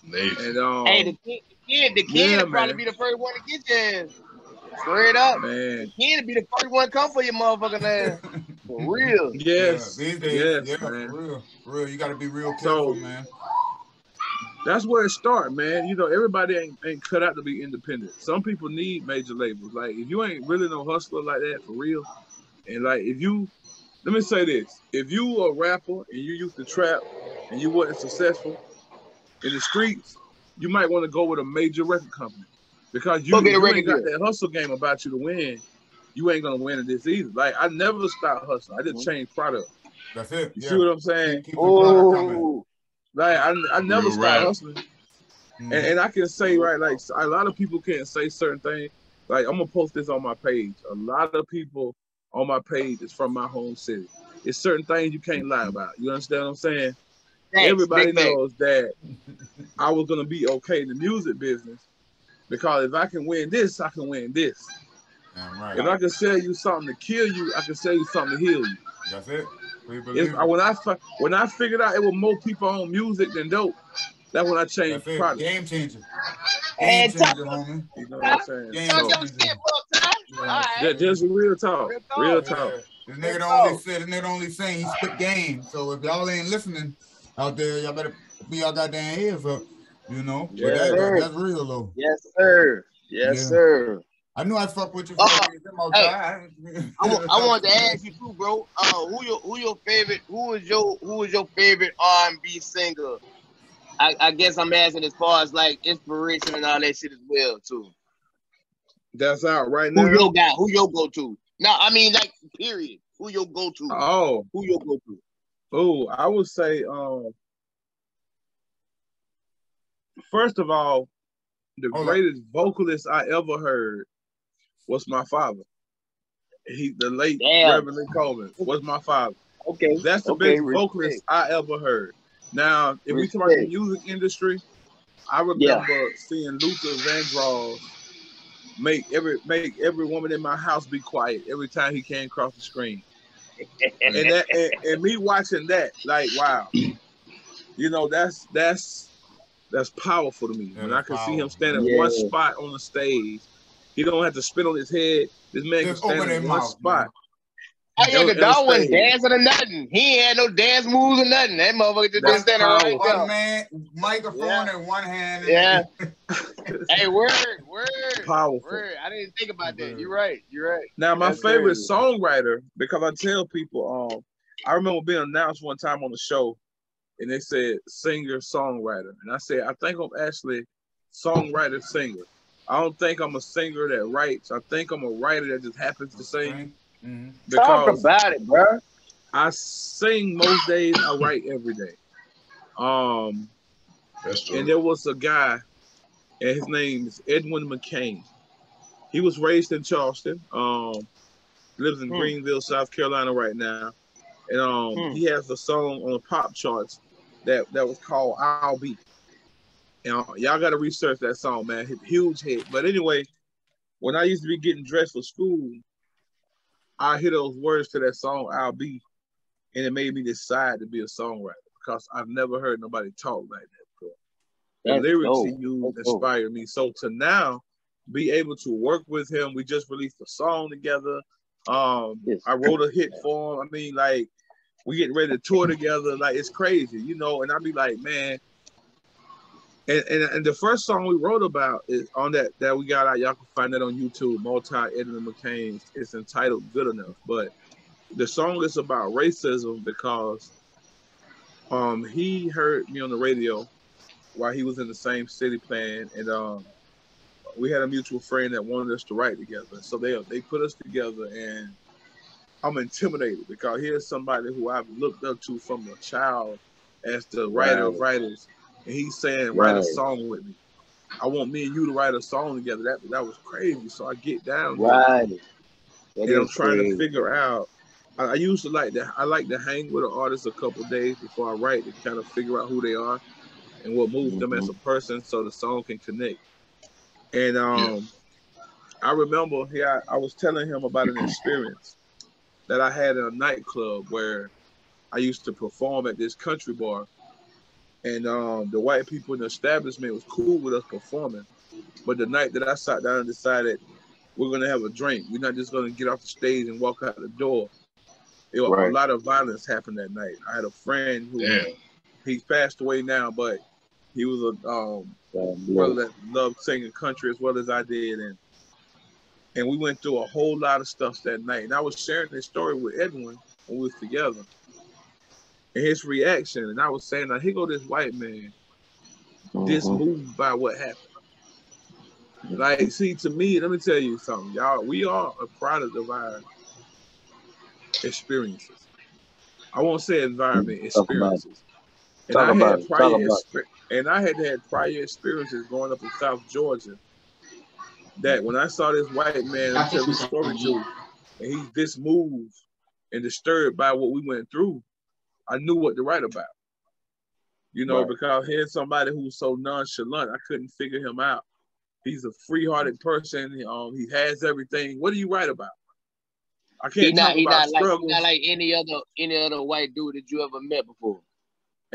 S4: Nathan.
S1: And um,
S2: Hey, the kid, the kid, the kid
S1: Yeah,
S2: will probably
S1: man.
S2: be the first one to get your ass. Straight up.
S1: man,
S2: Kid will be the first one to come for your motherfucking ass. For real.
S1: yes,
S3: Yeah, these days,
S1: yes,
S3: yeah,
S1: man.
S3: for real, for real. You got to be real
S1: So-
S3: careful, man.
S1: That's where it start, man. You know, everybody ain't, ain't cut out to be independent. Some people need major labels. Like if you ain't really no hustler like that for real, and like if you, let me say this: if you a rapper and you used to trap and you wasn't successful in the streets, you might want to go with a major record company because you,
S2: Go
S1: you ain't got
S2: deal.
S1: that hustle game about you to win. You ain't gonna win at this either. Like I never stopped hustling. I just
S2: Mhm.
S1: changed product.
S3: That's it.
S1: You
S3: yeah.
S1: see what I'm saying?
S3: Keep the product coming.
S2: Oh,
S1: Like I, I never stopped
S4: rap.
S1: hustling.
S3: Mhm.
S1: And, and I can say right, like a lot of people can't say certain things. Like I'm gonna post this on my page. A lot of people on my page is from my home city. It's certain things you can't lie about. You understand what I'm saying?
S2: Thanks,
S1: Everybody
S2: big facts.
S1: knows that I was gonna be okay in the music business because if I can win this, I can win this.
S3: Right.
S1: If I can sell you something to kill you, I can sell you something to heal you.
S3: That's it.
S1: If, when I when I figured out it was more people on music than dope, that's when I changed
S3: That's it.
S1: product.
S3: Game changer. Game
S2: And
S3: changer, homie.
S1: You know what I'm saying?
S3: Game
S2: Talk
S1: So,
S2: your shit, fuck time.
S3: Yeah.
S2: All right.
S1: just real talk,
S2: Real talk.
S1: real
S3: Yeah. This nigga
S2: Let's
S3: don't only
S2: go.
S3: say this nigga don't only saying he spit game. So if y'all ain't listening out there, y'all better be y'all goddamn ears for, You know?
S1: Yeah,
S3: but that,
S2: sir.
S3: that's real though.
S2: Yes, sir. Yes,
S3: Yeah.
S2: sir.
S3: I knew I fuck with you.
S2: Uh,
S3: for them all
S2: hey. I, wa- I wanted to ask you too, bro. Uh, who your who your favorite? Who is your who is your favorite R and B singer? I, I guess I'm asking as far as like inspiration and all that shit as well too.
S1: That's out right now.
S2: Who
S1: now.
S2: your guy? Who your go to? No, I mean like period. Who your go to?
S1: Oh,
S2: Who your go to?
S1: Oh, I would say, um, first of all, the
S3: Hold on.
S1: greatest vocalist I ever heard was my father. He, the late
S2: Damn.
S1: Reverend Lee Coleman, was my father.
S2: Okay,
S1: That's the
S2: okay,
S1: best vocalist I ever heard. Now, if we talk about the music industry, I remember seeing Luther Vandross make every make every woman in my house be quiet every time he came across the screen. And that and, and me watching that, like, wow, you know, that's that's that's powerful to me.
S3: Yeah,
S1: when I
S3: that's
S1: can see him
S3: powerful.
S1: standing in
S2: Yeah.
S1: one spot on the stage, he don't have to spin on his head. This man
S3: Just
S1: can stand in
S3: his
S1: one
S3: mouth,
S1: spot.
S2: I
S1: Yo,
S2: had the
S1: and
S2: dog wasn't dancing or nothing. He ain't had no dance moves or nothing. That motherfucker just been
S1: That's
S2: standing right
S3: One
S2: there.
S3: man, microphone
S2: Yeah.
S3: in one hand. and-
S2: Yeah. Hey, word, word,
S1: Powerful.
S2: word. I didn't think about that. You're right. You're right.
S1: Now, my
S2: That's
S1: favorite
S2: crazy.
S1: songwriter, because I tell people, um, I remember being announced one time on the show, and they said singer songwriter, and I said I think I'm actually songwriter singer. I don't think I'm a singer that writes. I think I'm a writer that just happens to sing
S3: Mhm.
S2: Talk
S1: because
S2: about it, bro.
S1: I sing most days. I write every day. Um,
S4: That's true.
S1: and there was a guy, and his name is Edwin McCain. He was raised in Charleston. Um, lives in
S2: Hmm.
S1: Greenville, South Carolina right now. And um,
S2: Hmm.
S1: he has a song on the pop charts that that was called "I'll Be." And uh, y'all got to research that song, man. Huge hit. But anyway, when I used to be getting dressed for school, I hear those words to that song "I'll Be," and it made me decide to be a songwriter because I've never heard nobody talk like that. The
S2: That's
S1: lyrics
S2: dope.
S1: he used
S2: That's dope.
S1: inspired me. So to now be able to work with him, we just released a song together. Um,
S2: Yes.
S1: I wrote a hit for him. I mean, like we getting ready to tour together. Like it's crazy, you know. And I be like, man. And, and, and the first song we wrote about is on that that we got out. Y'all can find that on YouTube. Mul-Ty Edwin McCain's. It's entitled "Good Enough." But the song is about racism because um he heard me on the radio while he was in the same city playing, and um we had a mutual friend that wanted us to write together. So they they put us together, and I'm intimidated because here's somebody who I've looked up to from a child as the writer of
S2: Right.
S1: writers, and he's saying write a song with me. I want me and you to write a song together. That that was crazy. So I get down
S2: Right.
S1: And I'm trying
S2: crazy.
S1: to figure out. I, I used to like to I like to hang with an artist a couple days before I write to kind of figure out who they are and what them
S2: Mm-hmm.
S1: as a person, so the song can connect. And um, I remember he I, I was telling him about an experience that I had in a nightclub where I used to perform at this country bar, and um, the white people in the establishment was cool with us performing, but the night that I sat down and decided we're gonna have a drink. We're not just gonna get off the stage and walk out the door. It, was
S2: Right.
S1: A lot of violence happened that night. I had a friend who
S4: Damn.
S1: he's passed away now, but he was a um, brother that loved singing country as well as I did, and and we went through a whole lot of stuff that night. And I was sharing this story with Edwin when we was together, and his reaction. And I was saying, "Now here go this white man,
S2: Mhm.
S1: dismoved by what happened." Like, see, to me, let me tell you something, y'all. We are a product of our experiences. I won't say environment, experiences. And
S2: Talk
S1: I
S2: about
S1: had prior
S2: Talk about
S1: exper- and I had had prior experiences growing up in South Georgia. That when I saw this white man I tell this story to, and he's this moved and disturbed by what we went through, I knew what to write about. You know,
S2: Right.
S1: because here's somebody who's so nonchalant, I couldn't figure him out. He's a free-hearted person. Um, he has everything. What do you write about? I can't
S2: not,
S1: talk
S2: he
S1: about
S2: not like he
S1: struggles.
S2: not like any other any other white dude that you ever met before.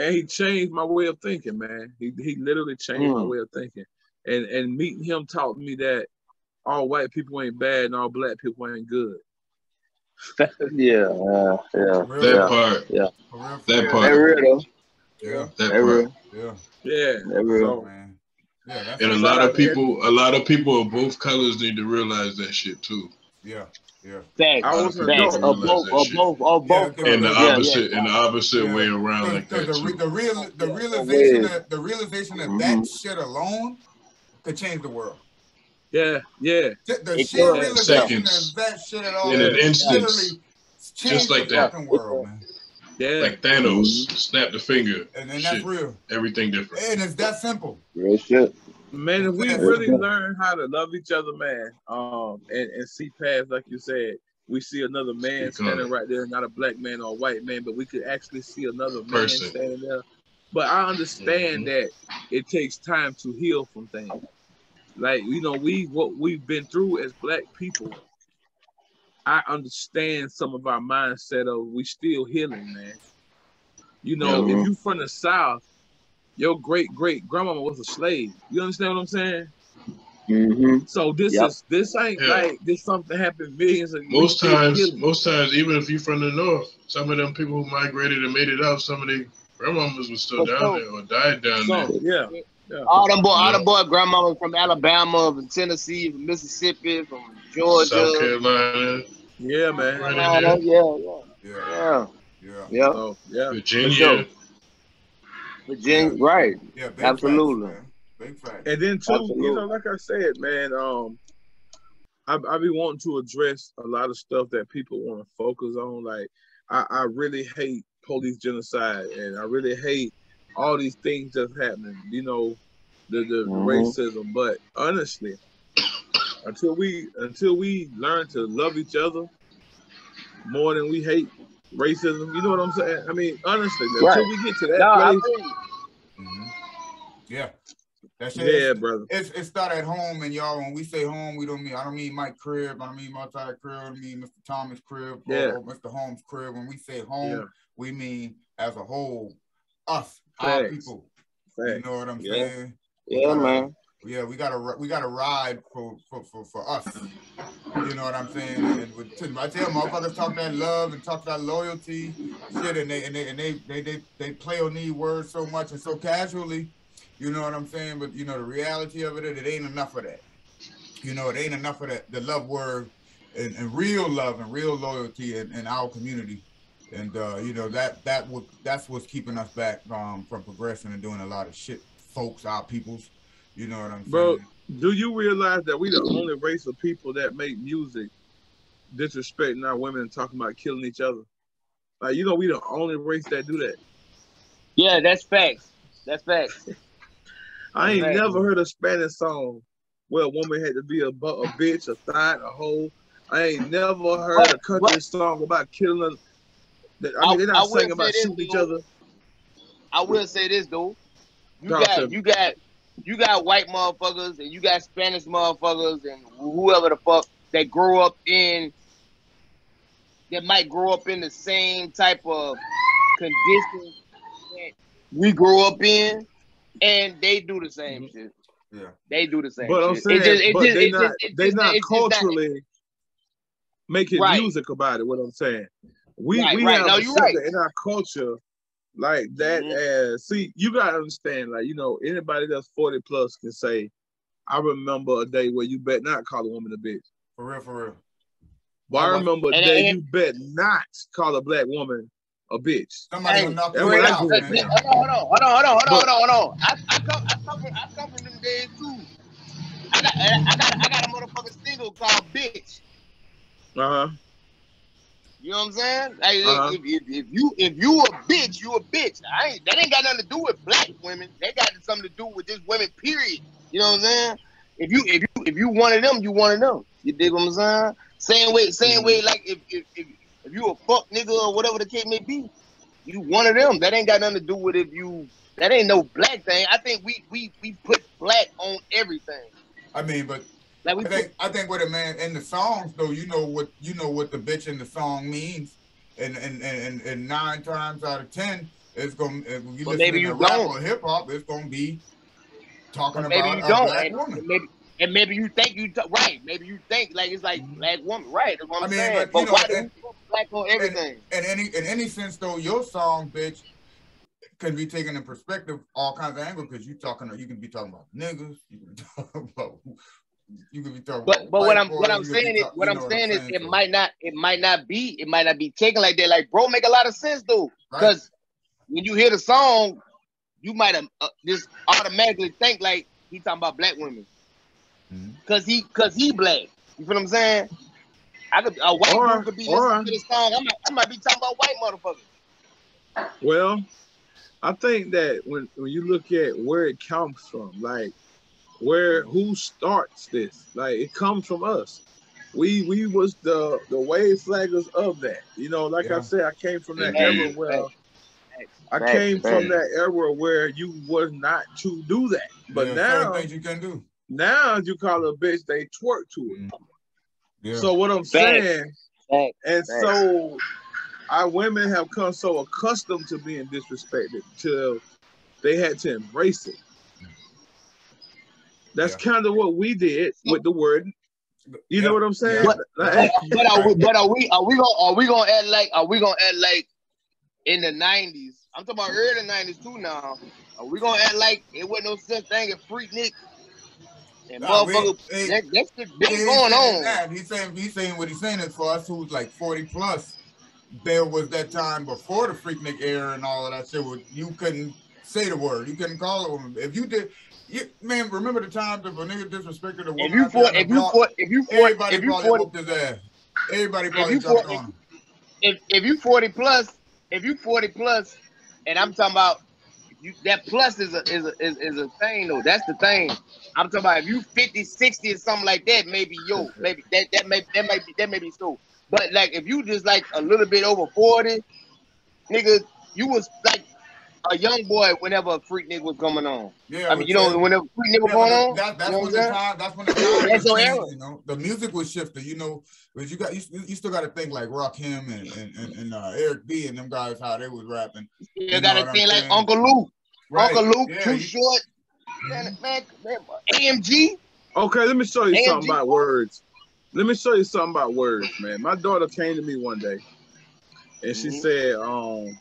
S1: And he changed my way of thinking, man. He he literally changed my
S2: Mm.
S1: way of thinking. And and meeting him taught me that all white people ain't bad and all black people ain't good.
S2: yeah, uh, yeah.
S4: That part.
S3: Yeah.
S4: That
S3: real.
S4: part.
S2: That real though.
S3: Yeah,
S4: That
S2: That
S4: part.
S2: real.
S3: yeah,
S1: Yeah.
S2: That real.
S1: So
S3: man. Yeah, that's
S4: And a lot of people, a lot of people of both colors need to realize that shit too.
S3: yeah, yeah.
S2: Facts.
S1: I
S4: A
S1: was
S2: Facts.
S1: adult.
S2: Of both,
S4: that
S2: of both, of both.
S3: Yeah,
S4: In the
S3: Yeah, yeah.
S4: opposite, in the opposite
S3: Yeah.
S4: way around
S3: Cause,
S4: that
S3: the, re-
S4: too.
S3: the real the
S2: Yeah.
S3: realization that the realization of that
S2: Mhm.
S3: shit alone could change the world.
S1: Yeah, yeah.
S3: The, the
S2: It
S3: sheer
S2: could.
S3: realization
S4: Seconds.
S3: of that shit at all
S4: In an
S1: Yeah.
S4: instance,
S3: literally changed
S4: just like
S3: the
S4: that.
S3: world, man.
S1: Yeah.
S4: like Thanos, snap the finger,
S3: And, and that's
S4: shit,
S3: real.
S4: everything different.
S3: And it's that simple.
S2: Real shit.
S1: Man, if we really learn how to love each other, man, um, and, and see past, like you said, we see another man standing right there, not a black man or a white man, but we could actually see another man
S4: Person.
S1: standing there. But I understand
S4: Mhm.
S1: that it takes time to heal from things. Like you know, we what we've been through as black people. I understand some of our mindset of we still healing, man. You know,
S2: Mhm.
S1: if you from the South, your great great grandmama was a slave. You understand what I'm saying?
S2: Mm-hmm.
S1: So this
S2: Yep.
S1: is this ain't
S4: Yeah.
S1: like this something happened millions of
S4: Most
S1: we
S4: times, most times, even if you're from the north, some of them people who migrated and made it out, some of their grandmamas was still
S2: For
S4: down
S2: sure.
S4: there or died down
S1: So
S4: there.
S1: yeah,
S2: All them boy, all
S4: Yeah.
S2: the boy grandmamas from Alabama, from Tennessee, from Mississippi, from Georgia.
S4: South Carolina,
S1: yeah, man.
S4: Right.
S2: Carolina, yeah, yeah,
S3: Yeah,
S2: yeah,
S3: yeah,
S2: yeah.
S1: So yeah,
S4: Virginia.
S2: sure. Virginia, right?
S3: yeah. Big
S2: Absolutely.
S3: Facts. Big facts.
S1: and then too,
S2: Absolutely.
S1: you know, like I said, man, um, I I be wanting to address a lot of stuff that people want to focus on. Like I, I really hate police genocide, and I really hate all these things that's happening. You know, the the
S2: Mhm.
S1: racism. But honestly, until we until we learn to love each other more than we hate racism, you know what I'm saying? I mean, honestly, until
S2: Right.
S1: we get to that
S2: No, I
S1: place,
S2: feel you.
S3: hmm Yeah, that shit.
S1: yeah, brother.
S3: It's it start at home, and y'all. When we say home, we don't mean I don't mean Mike crib. I don't mean Mul-Ty crib. I don't mean Mr. Thomas crib or,
S1: Yeah.
S3: or Mr. Holmes crib. When we say home,
S1: Yeah.
S3: we mean as a whole, us, our
S1: Facts.
S3: people. You know what I'm
S1: Yeah.
S3: saying?
S2: Yeah, man.
S3: Yeah, we gotta we gotta ride for for, for, for us. You know what I'm saying? And with, I tell motherfuckers talk that love and talk that loyalty, shit, and they and they and they they they, they play on these words so much and so casually. You know what I'm saying? But you know the reality of it, it ain't enough of that. You know, it ain't enough of that. The love word and, and real love and real loyalty in, in our community. And uh, you know that that would that's what's keeping us back um, from progressing and doing a lot of shit, folks, our peoples. You know what I'm saying?
S1: Bro, do you realize that we the only race of people that make music disrespecting our women and talking about killing each other? Like you know, we the only race that do that.
S2: Yeah, that's facts. That's facts.
S1: I ain't never heard a Spanish song where a woman had to be a, a bitch, a thot, a hoe. I ain't never heard what, a country what? song about killing. I mean, I, they're not saying about shooting each other.
S2: I will say this though. You Talk got you got you got white motherfuckers and you got Spanish motherfuckers and whoever the fuck that grow up in that might grow up in the same type of conditions that we grow up in, and they do the same mm-hmm. shit.
S3: Yeah,
S2: they do the same.
S1: But
S2: I'm
S1: shit. saying, just, but just, they not just, they not culturally not, making right. music about it. What I'm saying, we right, we right. have no, something right. in our culture like that. Mm-hmm. As see, you gotta understand, like you know, anybody that's 40 plus can say, "I remember a day where you bet not call a woman a bitch."
S3: For real, for real.
S1: But I remember a day and, you bet not call a black woman a bitch.
S3: Somebody hey, knock you out.
S2: Hold on, hold on, hold on, hold on, hold on, hold on, hold on. I, I come, I come from, I come from them days too. I got, I got, I got a motherfucking single called "Bitch."
S1: Uh huh.
S2: You know what I'm saying? Like, uh-huh. if, if, if, you if you a bitch, you a bitch. I ain't that ain't got nothing to do with black women. That got something to do with just women. Period. You know what I'm saying? If you if you if you one of them, you one of them. You dig what I'm saying? Same way, same mm-hmm. way. Like if if, if if you a fuck nigga or whatever the case may be, you one of them. That ain't got nothing to do with if you. That ain't no black thing. I think we we we put black on everything.
S3: I mean, but like I think I think what a man in the songs though, you know what you know what the bitch in the song means, and and and, and nine times out of ten, it's gonna if you well, listen to rap or hip hop, it's gonna be talking about maybe you don't. black
S2: and,
S3: woman.
S2: maybe, and maybe you think you t- right. Maybe you think like it's like mm-hmm. black woman, right? That's what I'm I mean, saying. But, but know, why and, do black on everything?
S3: In any in any sense though, your song, bitch, can be taken in perspective all kinds of angles because you talking you can be talking about niggas, you can talk about you could be talking
S2: but but what I'm what I'm saying is what I'm saying is it might not it might not be it might not be taken like that. Like bro make a lot of sense though. Because right. when you hear the song you might uh, just automatically think like he talking about black women. Because mm-hmm. he because he black. You feel what I'm saying? I could a white or, could be listening to this song. I might, I might be talking about white motherfuckers.
S1: Well I think that when when you look at where it comes from like where who starts this? Like it comes from us. We we was the the wave flaggers of that. You know, like yeah. I said, I came from that era where I came from that era where you was not to do that. But yeah, now
S3: things you can do.
S1: Now you call a bitch, they twerk to it. Mm. Yeah. So what I'm saying, and so our women have come so accustomed to being disrespected till they had to embrace it. That's yeah. kind of what we did with the word. You yeah. know what I'm saying?
S2: But, like, but, are we? But are we? Are we gonna? Are we gonna act like? Are we gonna act like in the '90s? I'm talking about early '90s too. Now, are we gonna act like it wasn't no such thing as Freaknik? And nah, motherfucker, we, that, that's been going on.
S3: That. He's saying he's saying what he's saying is for us who's like 40 plus. There was that time before the Freaknik era and all of that shit. Where you couldn't say the word. You couldn't call it. woman. If you did, yeah, man, remember the times if a nigga disrespected a woman?
S2: If you fought, if you fought, if you fought,
S3: everybody
S2: if you
S3: probably fought, whooped his ass. Everybody probably
S2: if jumped on him. If if you forty plus, if you forty plus, and I'm talking about you, that plus is a is a is, is a thing though. That's the thing. I'm talking about if you 50, 60 or something like that, maybe yo, maybe that that may that might be that may be so. But like if you just like a little bit over 40, nigga, you was like a young boy whenever a Freaknik was coming on. Yeah, I mean, you know, whenever Freaknik was yeah, going on.
S3: That, that's, you know when the time, that's when the time. that's your era. You know, the music was shifting. You know, but you got you, you still got to think like Rakim and and, and, and uh, Eric B and them guys how they was rapping.
S2: You, you got to think like Uncle Luke, right. Uncle Luke, yeah, too you, short. man, man, man, AMG.
S1: Okay, let me show you
S2: AMG
S1: something about words. Let me show you something about words, man. My daughter came to me one day and she
S2: Mhm.
S1: said, um,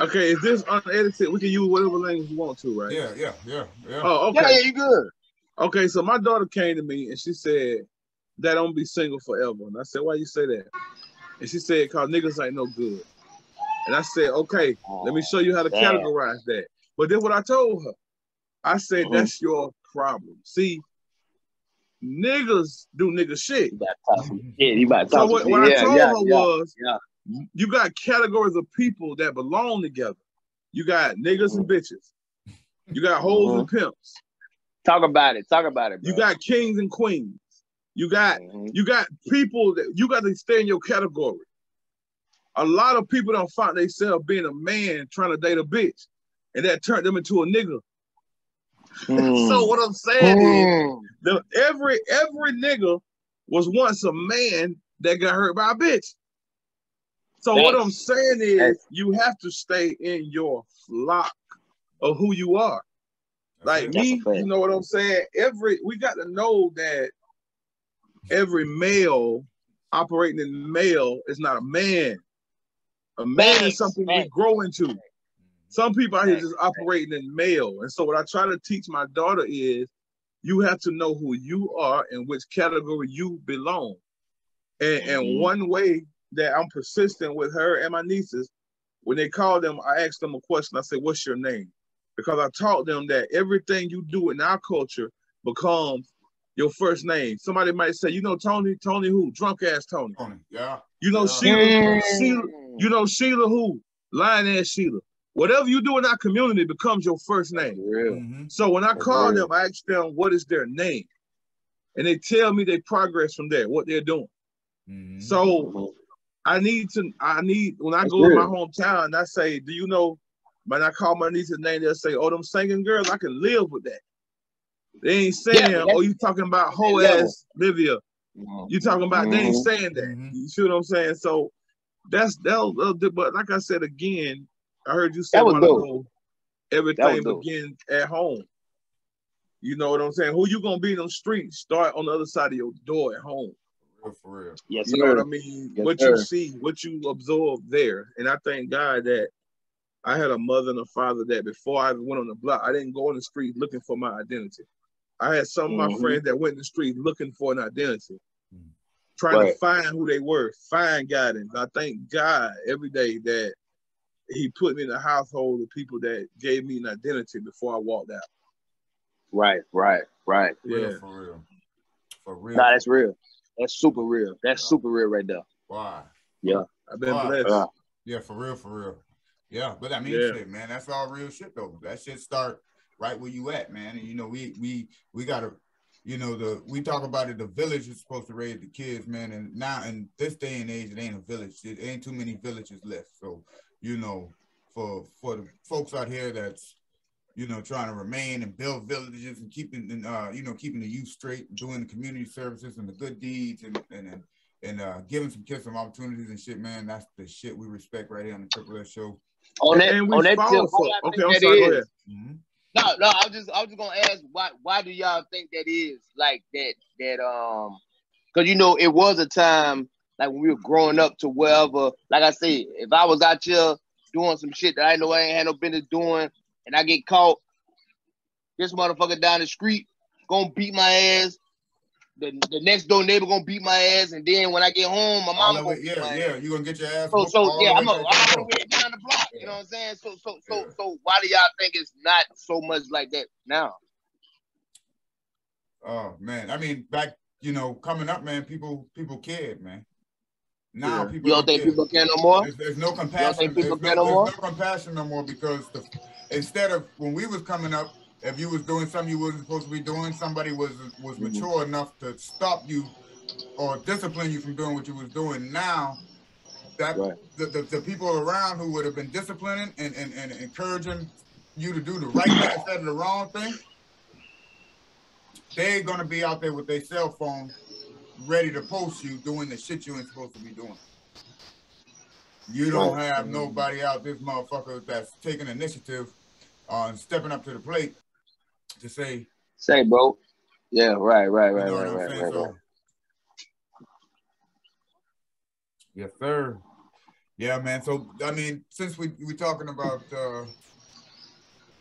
S1: okay, is this unedited? We can use whatever language you want to, right?
S3: Yeah, yeah, yeah, yeah.
S1: Oh, okay.
S2: yeah, yeah, you good.
S1: Okay, so my daughter came to me and she said that I'm be single forever. And I said, Why you say that? And she said, Cause niggas ain't no good. And I said, Okay, let me show you how to
S2: Damn.
S1: categorize that. But then what I told her, I said,
S2: Mhm.
S1: That's your problem. See, niggas do nigga shit.
S2: You about to talk some shit. You about to
S1: So what, what
S2: shit.
S1: I told
S2: yeah,
S1: her
S2: yeah.
S1: was,
S2: yeah.
S1: You got categories of people that belong together. You got niggas and bitches. You got hoes and pimps.
S2: Talk about it. Talk about it. Bro.
S1: You got kings and queens. You got
S2: Mhm.
S1: you got people that you got to stay in your category. A lot of people don't find themselves being a man trying to date a bitch, and that turned them into a nigga.
S2: Mm.
S1: So what I'm saying is,
S2: Mm.
S1: the, every every nigga was once a man that got hurt by a bitch. So what I'm saying is,
S2: Thanks.
S1: you have to stay in your flock of who you are. Like.
S2: That's
S1: me, you know what I'm saying? Every we got to know that every male operating in male is not a man. A man
S2: Thanks,
S1: is something we grow into. Some people out here just operating in male. And so what I try to teach my daughter is you have to know who you are and which category you belong. And, and
S2: Mhm.
S1: one way that I'm persistent with her and my nieces, when they call them, I ask them a question. I say, What's your name? Because I taught them that everything you do in our culture becomes your first name. Somebody might say, You know, Tony, Tony who? Drunk ass Tony.
S3: Tony, Yeah.
S1: You know,
S3: Yeah.
S1: Sheila,
S2: Mm.
S1: Sheila, you know, Sheila who? Lion ass Sheila. Whatever you do in our community becomes your first name.
S2: Real.
S3: Mhm.
S1: So when I call
S2: real.
S1: them, I ask them what is their name, and they tell me their progress from there, what they're doing.
S3: Mhm.
S1: So I need to, I need when I
S2: That's
S1: go to my hometown, I say, do you know? When I call my niece's name, they'll say, "Oh, them singing girls, I can live with that." They ain't saying,
S2: Yeah,
S1: "Oh, you talking about whole
S2: level.
S1: ass Livia."
S2: Mhm.
S1: You talking about they ain't
S2: Mhm.
S1: saying that.
S3: Mhm.
S1: You see what I'm saying? So that's that. But like I said again, I heard you say
S2: That
S1: a
S2: was
S1: ago, everything
S2: dope.
S1: begins at home. You know what I'm saying? Who you gonna be in the streets? Start on the other side of your door at home.
S3: For real, for real.
S2: Yes,
S1: You know what. I mean?
S2: Yes,
S1: what you see, what you absorb there. And I thank God that I had a mother and a father that before I went on the block, I didn't go on the street looking for my identity. I had some of my
S2: Mhm.
S1: friends that went in the street looking for an identity,
S3: Mhm.
S1: trying to find who they were, find guidance. I thank God every day that He put me in a household of people that gave me an identity before I walked out.
S2: Right, right, right.
S3: For real,
S1: Yeah.
S3: for real. For real.
S2: Nah, that's real. That's super real. That's
S3: Yeah.
S2: super real right there.
S3: Why?
S2: Yeah.
S1: I've been
S3: Wow.
S1: blessed.
S2: Yeah.
S3: Yeah, for real, for real. Yeah, but I mean,
S1: Yeah.
S3: shit, man, that's all real shit though. That shit start right where you at, man. And you know, we we we gotta, you know, the we talk about it. The village is supposed to raise the kids, man. And now in this day and age, it ain't a village. It ain't too many villages left. So you know, for for the folks out here that's you know trying to remain and build villages and keeping and uh you know keeping the youth straight, doing the community services and the good deeds and and. and and uh, giving some kids some opportunities and shit, man. That's the shit we respect right here on the Triple S show.
S2: On that,
S1: and
S2: on that
S1: fall
S2: tip,
S1: for-
S2: why y'all
S1: okay, I'm
S2: that
S1: sorry, go
S2: is?
S1: ahead.
S3: Mhm.
S2: No, no, I was just I was just gonna ask why why do y'all think that is like that that um because you know it was a time like when we were growing up to wherever like I said if I was out here doing some shit that I know I ain't had no business doing and I get caught this motherfucker down the street gonna beat my ass the, the next door neighbor gonna beat my ass and then when I get home my mom gonna
S3: it, yeah,
S2: my
S3: yeah.
S2: ass.
S3: You're gonna get your ass.
S2: So, so yeah, I'm
S3: way
S2: a,
S3: back
S2: all
S3: to
S2: the
S3: the
S2: way down the block. You
S3: Yeah.
S2: know what I'm saying? So, so, so,
S3: Yeah.
S2: so, why do y'all think it's not so much like that now?
S3: Oh man, I mean, back you know, coming up, man, people people cared, man. Now
S1: Yeah.
S3: people
S2: You don't think
S3: care.
S2: people care no more?
S3: There's, there's no compassion.
S2: Don't think people
S3: there's,
S2: care
S3: no,
S2: no more?
S3: there's no compassion no more because the, instead of when we was coming up, if you was doing something you wasn't supposed to be doing, somebody was was
S2: Mhm.
S3: mature enough to stop you or discipline you from doing what you was doing. Now that
S2: Right.
S3: the, the, the people around who would have been disciplining and, and, and encouraging you to do the right thing instead of the wrong thing, they're gonna be out there with their cell phone ready to post you doing the shit you ain't supposed to be doing. You don't have nobody out this motherfucker that's taking initiative uh, stepping up to the plate to say.
S2: Say, bro. Yeah, right, right, right, you know right, right, right, so, right.
S3: Yes, sir. Yeah, man. So I mean, since we we talking about uh,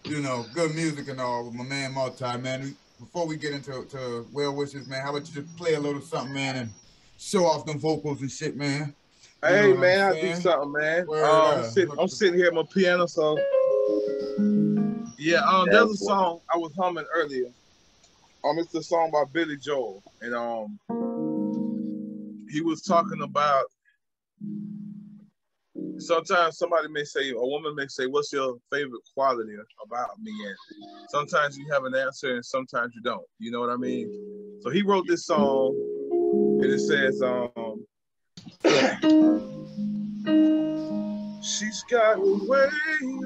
S3: you know good music and all, my man Mul-Ty, man. before we get into to well wishes, man, how about you just play a little something, man, and show off them vocals and shit, man.
S1: You hey man, I do something, man. Uh, I'm, sitting, I'm sitting here at my piano, so yeah. Um, there's a song I was humming earlier. Um, it's the song by Billy Joel, and um, he was talking about sometimes somebody may say, a woman may say, What's your favorite quality about me? And sometimes you have an answer and sometimes you don't. You know what I mean? So he wrote this song and it says, um, She's got a way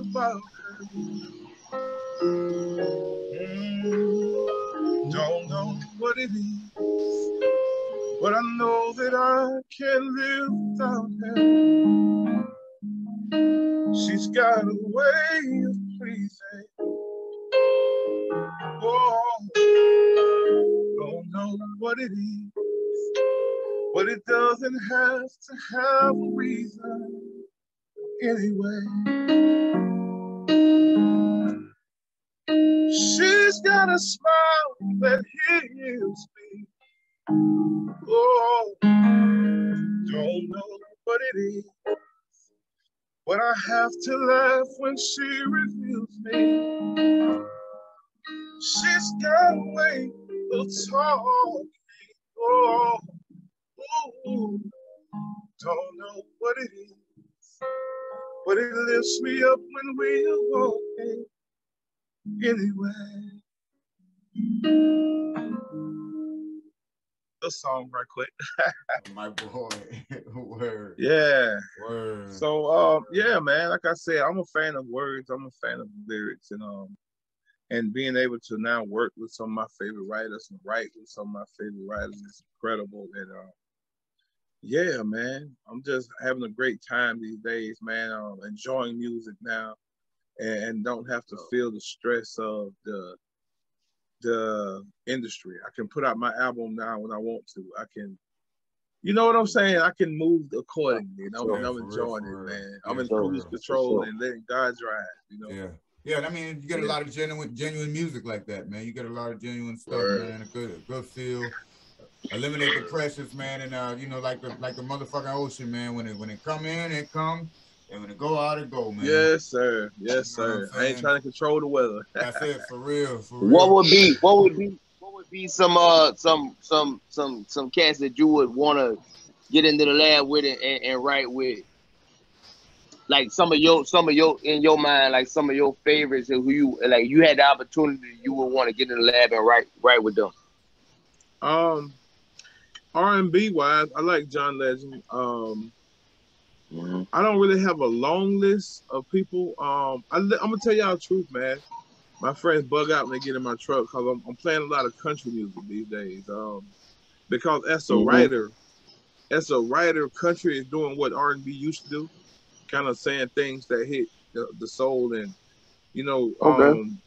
S1: about her. Mm, don't know what it is, but I know that I can live without her. She's got a way of pleasing. Oh, don't know what it is, but it doesn't have to have a reason anyway. She's got a smile that heals me. Oh, don't know what it is. But I have to laugh when she reveals me. She's got a way of talking. Oh, ooh, don't know what it is, but it lifts me up when we are walking. Anyway the song right quick.
S3: My boy. Word.
S1: Yeah. Word. So um yeah, man, like I said, I'm a fan of words, I'm a fan of lyrics and um and being able to now work with some of my favorite writers and write with some of my favorite writers is incredible. And uh, yeah, man, I'm just having a great time these days, man. Enjoying music now, and, and don't have to feel the stress of the the industry. I can put out my album now when I want to. I can, you know what I'm saying? I can move accordingly. You know, and I'm enjoying real, it, man. I'm in cruise control and letting God drive. You know.
S3: Yeah. Yeah, I mean, you get a lot of genuine, genuine music like that, man. You get a lot of genuine stuff, Word. man. A good, a good feel. Eliminate the pressures, man, and uh, you know, like the like the motherfucking ocean, man. When it when it come in, it come. And when it go out, it go, man.
S1: Yes, sir. Yes, sir. I ain't trying to control the weather.
S3: That's it, for real, for real.
S2: What would be what would be what would be some uh some some some some cats that you would want to get into the lab with and, and, and write with? Like some of your some of your in your mind, like some of your favorites and who you like you had the opportunity you would want to get in the lab and write write with them.
S1: Um R and B wise, I like John Legend. Um I don't really have a long list of people. Um, I, am gonna tell y'all the truth, man. My friends bug out when they get in my truck because I'm, I'm, playing a lot of country music these days. Um, because as a mm-hmm. writer, as a writer, country is doing what R&B used to do, kind of saying things that hit the, the soul, and you know, okay. um,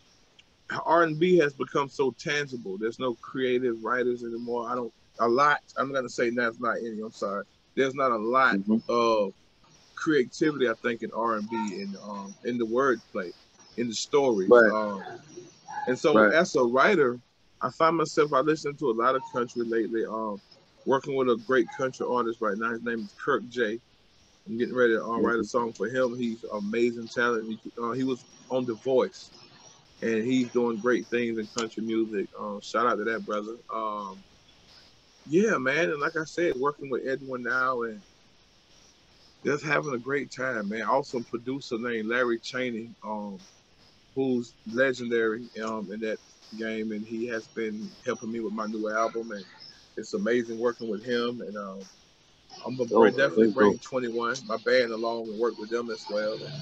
S1: R&B has become so tangible. There's no creative writers anymore. I don't a lot. I'm gonna say that's not any. I'm sorry. There's not a lot mm-hmm. of creativity, I think, in R and B and um, in the wordplay, in the story. Right. Um, and so, right. as a writer, I find myself I listen to a lot of country lately. Um, working with a great country artist right now. His name is Kirk Jay. I'm getting ready to uh, write a song for him. He's amazing talent. He, uh, he was on The Voice, and he's doing great things in country music. Um, shout out to that brother. Um, yeah, man, and like I said, working with Edwin now and just having a great time, man. Awesome producer named Larry Cheney, um, who's legendary um, in that game, and he has been helping me with my new album, and it's amazing working with him. And um, I'm gonna oh, definitely bring 21, my band, along and work with them as well. And,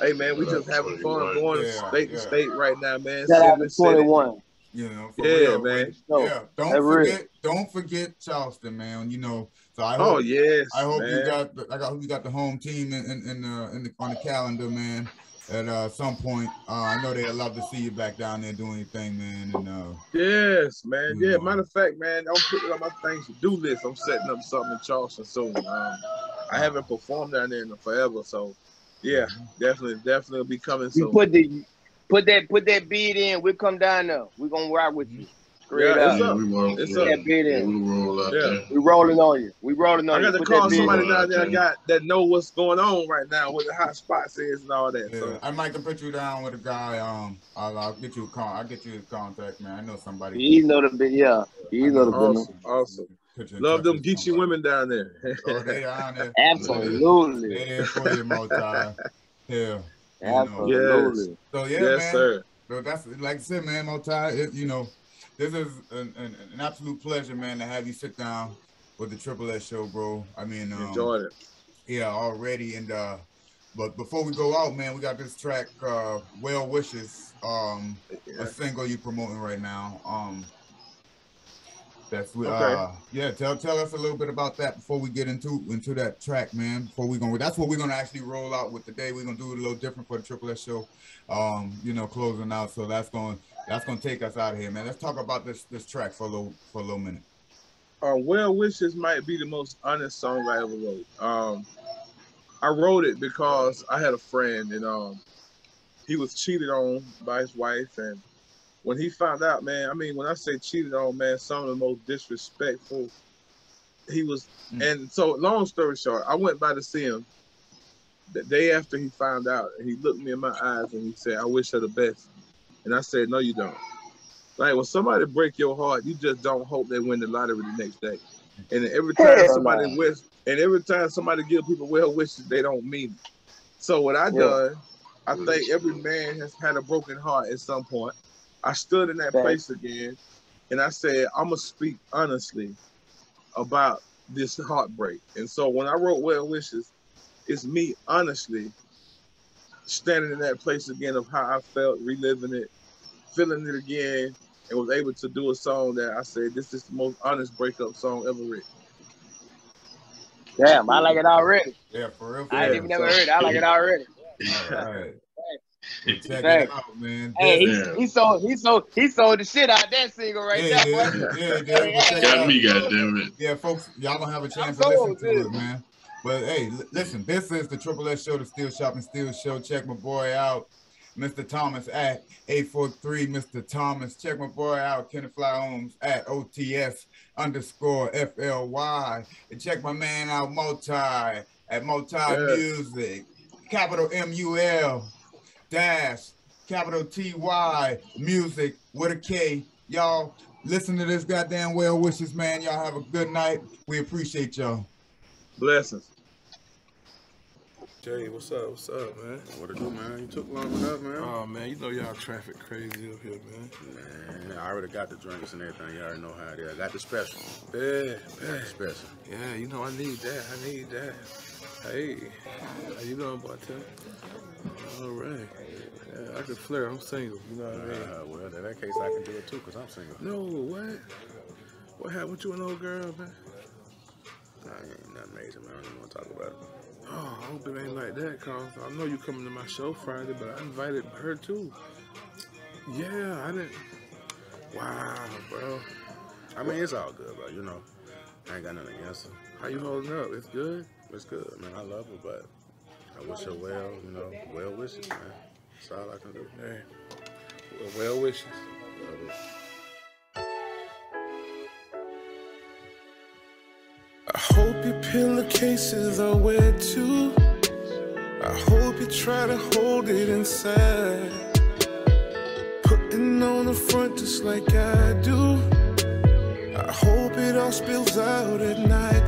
S1: hey, man, we just having fun going yeah, state yeah. to state right now, man.
S2: Shout out to 21.
S3: You know,
S1: yeah, real, man.
S3: Yeah, don't forget, don't forget Charleston, man. You know, so I oh, hope,
S1: oh yes,
S3: I hope man. you got, the, I got, you got the home team in in, in, uh, in the, on the calendar, man. at uh, some point. Uh, I know they'd love to see you back down there doing your thing, man. And uh,
S1: yes, man. Yeah,
S3: Mhm.
S1: matter of fact, man, I'm putting on my things to do list. I'm setting up something in Charleston soon. Um, I haven't performed down there in forever, so yeah, definitely, definitely will be coming
S2: You put the put that put that beat in. We'll come down there. We're gonna rock with you. Straight
S1: Yeah,
S2: up.
S1: it's
S4: Yeah,
S1: up.
S4: we roll,
S1: It's
S4: yeah,
S1: up.
S2: That beat
S4: yeah,
S2: in.
S4: we roll out
S1: Yeah.
S4: there.
S2: We rolling on you. We rolling on you.
S1: I
S2: you.
S1: got to call
S2: that beat in.
S1: somebody
S4: in.
S1: down there got that know what's going on right now, what the hot spots is and all that.
S3: yeah,
S1: So
S3: I might can put you down with a guy. Um, I'll, I'll get you a con. I'll get you his contact, man. I know somebody.
S2: He know the bit. Yeah, he know the business.
S1: awesome, awesome.
S3: Put you in
S1: Love them
S3: with
S1: Geechee
S3: somebody.
S1: women down there.
S3: Oh, they on there.
S2: Absolutely.
S3: They there for you, Mul-Ty. Yeah.
S2: Absolutely.
S3: So yeah,
S1: yes,
S3: man.
S1: sir.
S3: So that's like I said, man, Mul-Ty. It, you know, this is an, an, an absolute pleasure, man, to have you sit down with the Triple S show, bro. I mean, um,
S1: Enjoyed it.
S3: yeah, already. And uh, but before we go out, man, we got this track, uh, "Well Wishes," um,
S1: Yeah.
S3: a single you promoting right now. Um, that's we,
S1: Okay.
S3: uh, yeah. Tell tell us a little bit about that before we get into into that track, man. Before we going, that's what we're gonna actually roll out with today. We're gonna do it a little different for the Triple S show. Um, you know, closing out. So that's going that's gonna take us out of here, man. Let's talk about this this track for a little for a little minute.
S1: uh, Well Wishes might be the most honest song I ever wrote. Um, I wrote it because I had a friend and um, he was cheated on by his wife. And when he found out, man, I mean, when I say cheated on, man, some of the most disrespectful he was.
S3: Mm.
S1: And so, long story short, I went by to see him the day after he found out. And he looked me in my eyes and he said, I wish her the best. And I said, No, you don't. Like when somebody break your heart, you just don't hope they win the lottery the next day. And every time
S2: Hell
S1: somebody
S2: no.
S1: wish, and every time somebody give people well wishes, they don't mean it. So what I
S2: Yeah.
S1: done, I think every man has had a broken heart at some point. I stood in that
S2: Right.
S1: place again, and I said, I'm gonna speak honestly about this heartbreak. And so when I wrote Well Wishes, it's me honestly standing in that place again of how I felt, reliving it, feeling it again, and was able to do a song that I said this is the most honest breakup song ever written.
S2: Damn, I like it already.
S3: Yeah, for real. For
S2: I
S3: real.
S2: ain't even never heard it. I like it already.
S3: All right. Check
S2: Thanks.
S3: it out, man.
S2: Hey, he,
S4: Yeah.
S2: he sold he sold he sold the shit out that single right
S3: yeah,
S2: there,
S3: yeah,
S2: boy.
S3: yeah, yeah, well, check it
S4: Got me, goddamn it.
S3: Yeah, folks, y'all gonna have a chance
S2: I'm
S3: to listen to
S2: dude.
S3: it, man. But hey, li- listen, this is the Triple S Show, the Steel Sharpens Steel Show. Check my boy out, Mr. Thomas at 843 Mr. Thomas. Check my boy out, Kenneth Fly Holmes at OTS underscore FLY. And check my man out, Mul-Ty at Mul-Ty
S1: Yeah.
S3: Music, capital M U L dash capital T Y Music with a K. Y'all listen to this goddamn well wishes, man. Y'all have a good night. We appreciate y'all.
S1: Blessings.
S5: Jay, what's up? What's up, man?
S6: What to do, man? You took long enough, man.
S5: Oh man, you know y'all traffic crazy up here, man.
S6: Man, I already got the drinks and everything. You already know how it is. I got the special.
S5: Yeah,
S6: Got the special.
S5: yeah. You know I need that. I need that. Hey, how you doing, bartender? All right. Yeah, I can flare. I'm single. You know what I mean?
S6: Uh, well, in that case, I can do it too, because I'm single.
S5: No, what? What happened with you and old girl, man?
S6: Nah, ain't nothing major, man. I don't even want to talk about it.
S5: Oh, I hope it ain't like that, Carl. I know you coming to my show Friday, but I invited her too. Yeah, I didn't. Wow, bro.
S6: I mean, it's all good, bro. You know, I ain't got nothing against her.
S5: How you holding up? It's good.
S6: It's good, man. I love her, but I wish her well, you know, well wishes, man. That's all I can do.
S5: Hey, well, well wishes.
S7: I hope your pillowcases are wet too. I hope you try to hold it inside. Putting on the front just like I do. I hope it all spills out at night.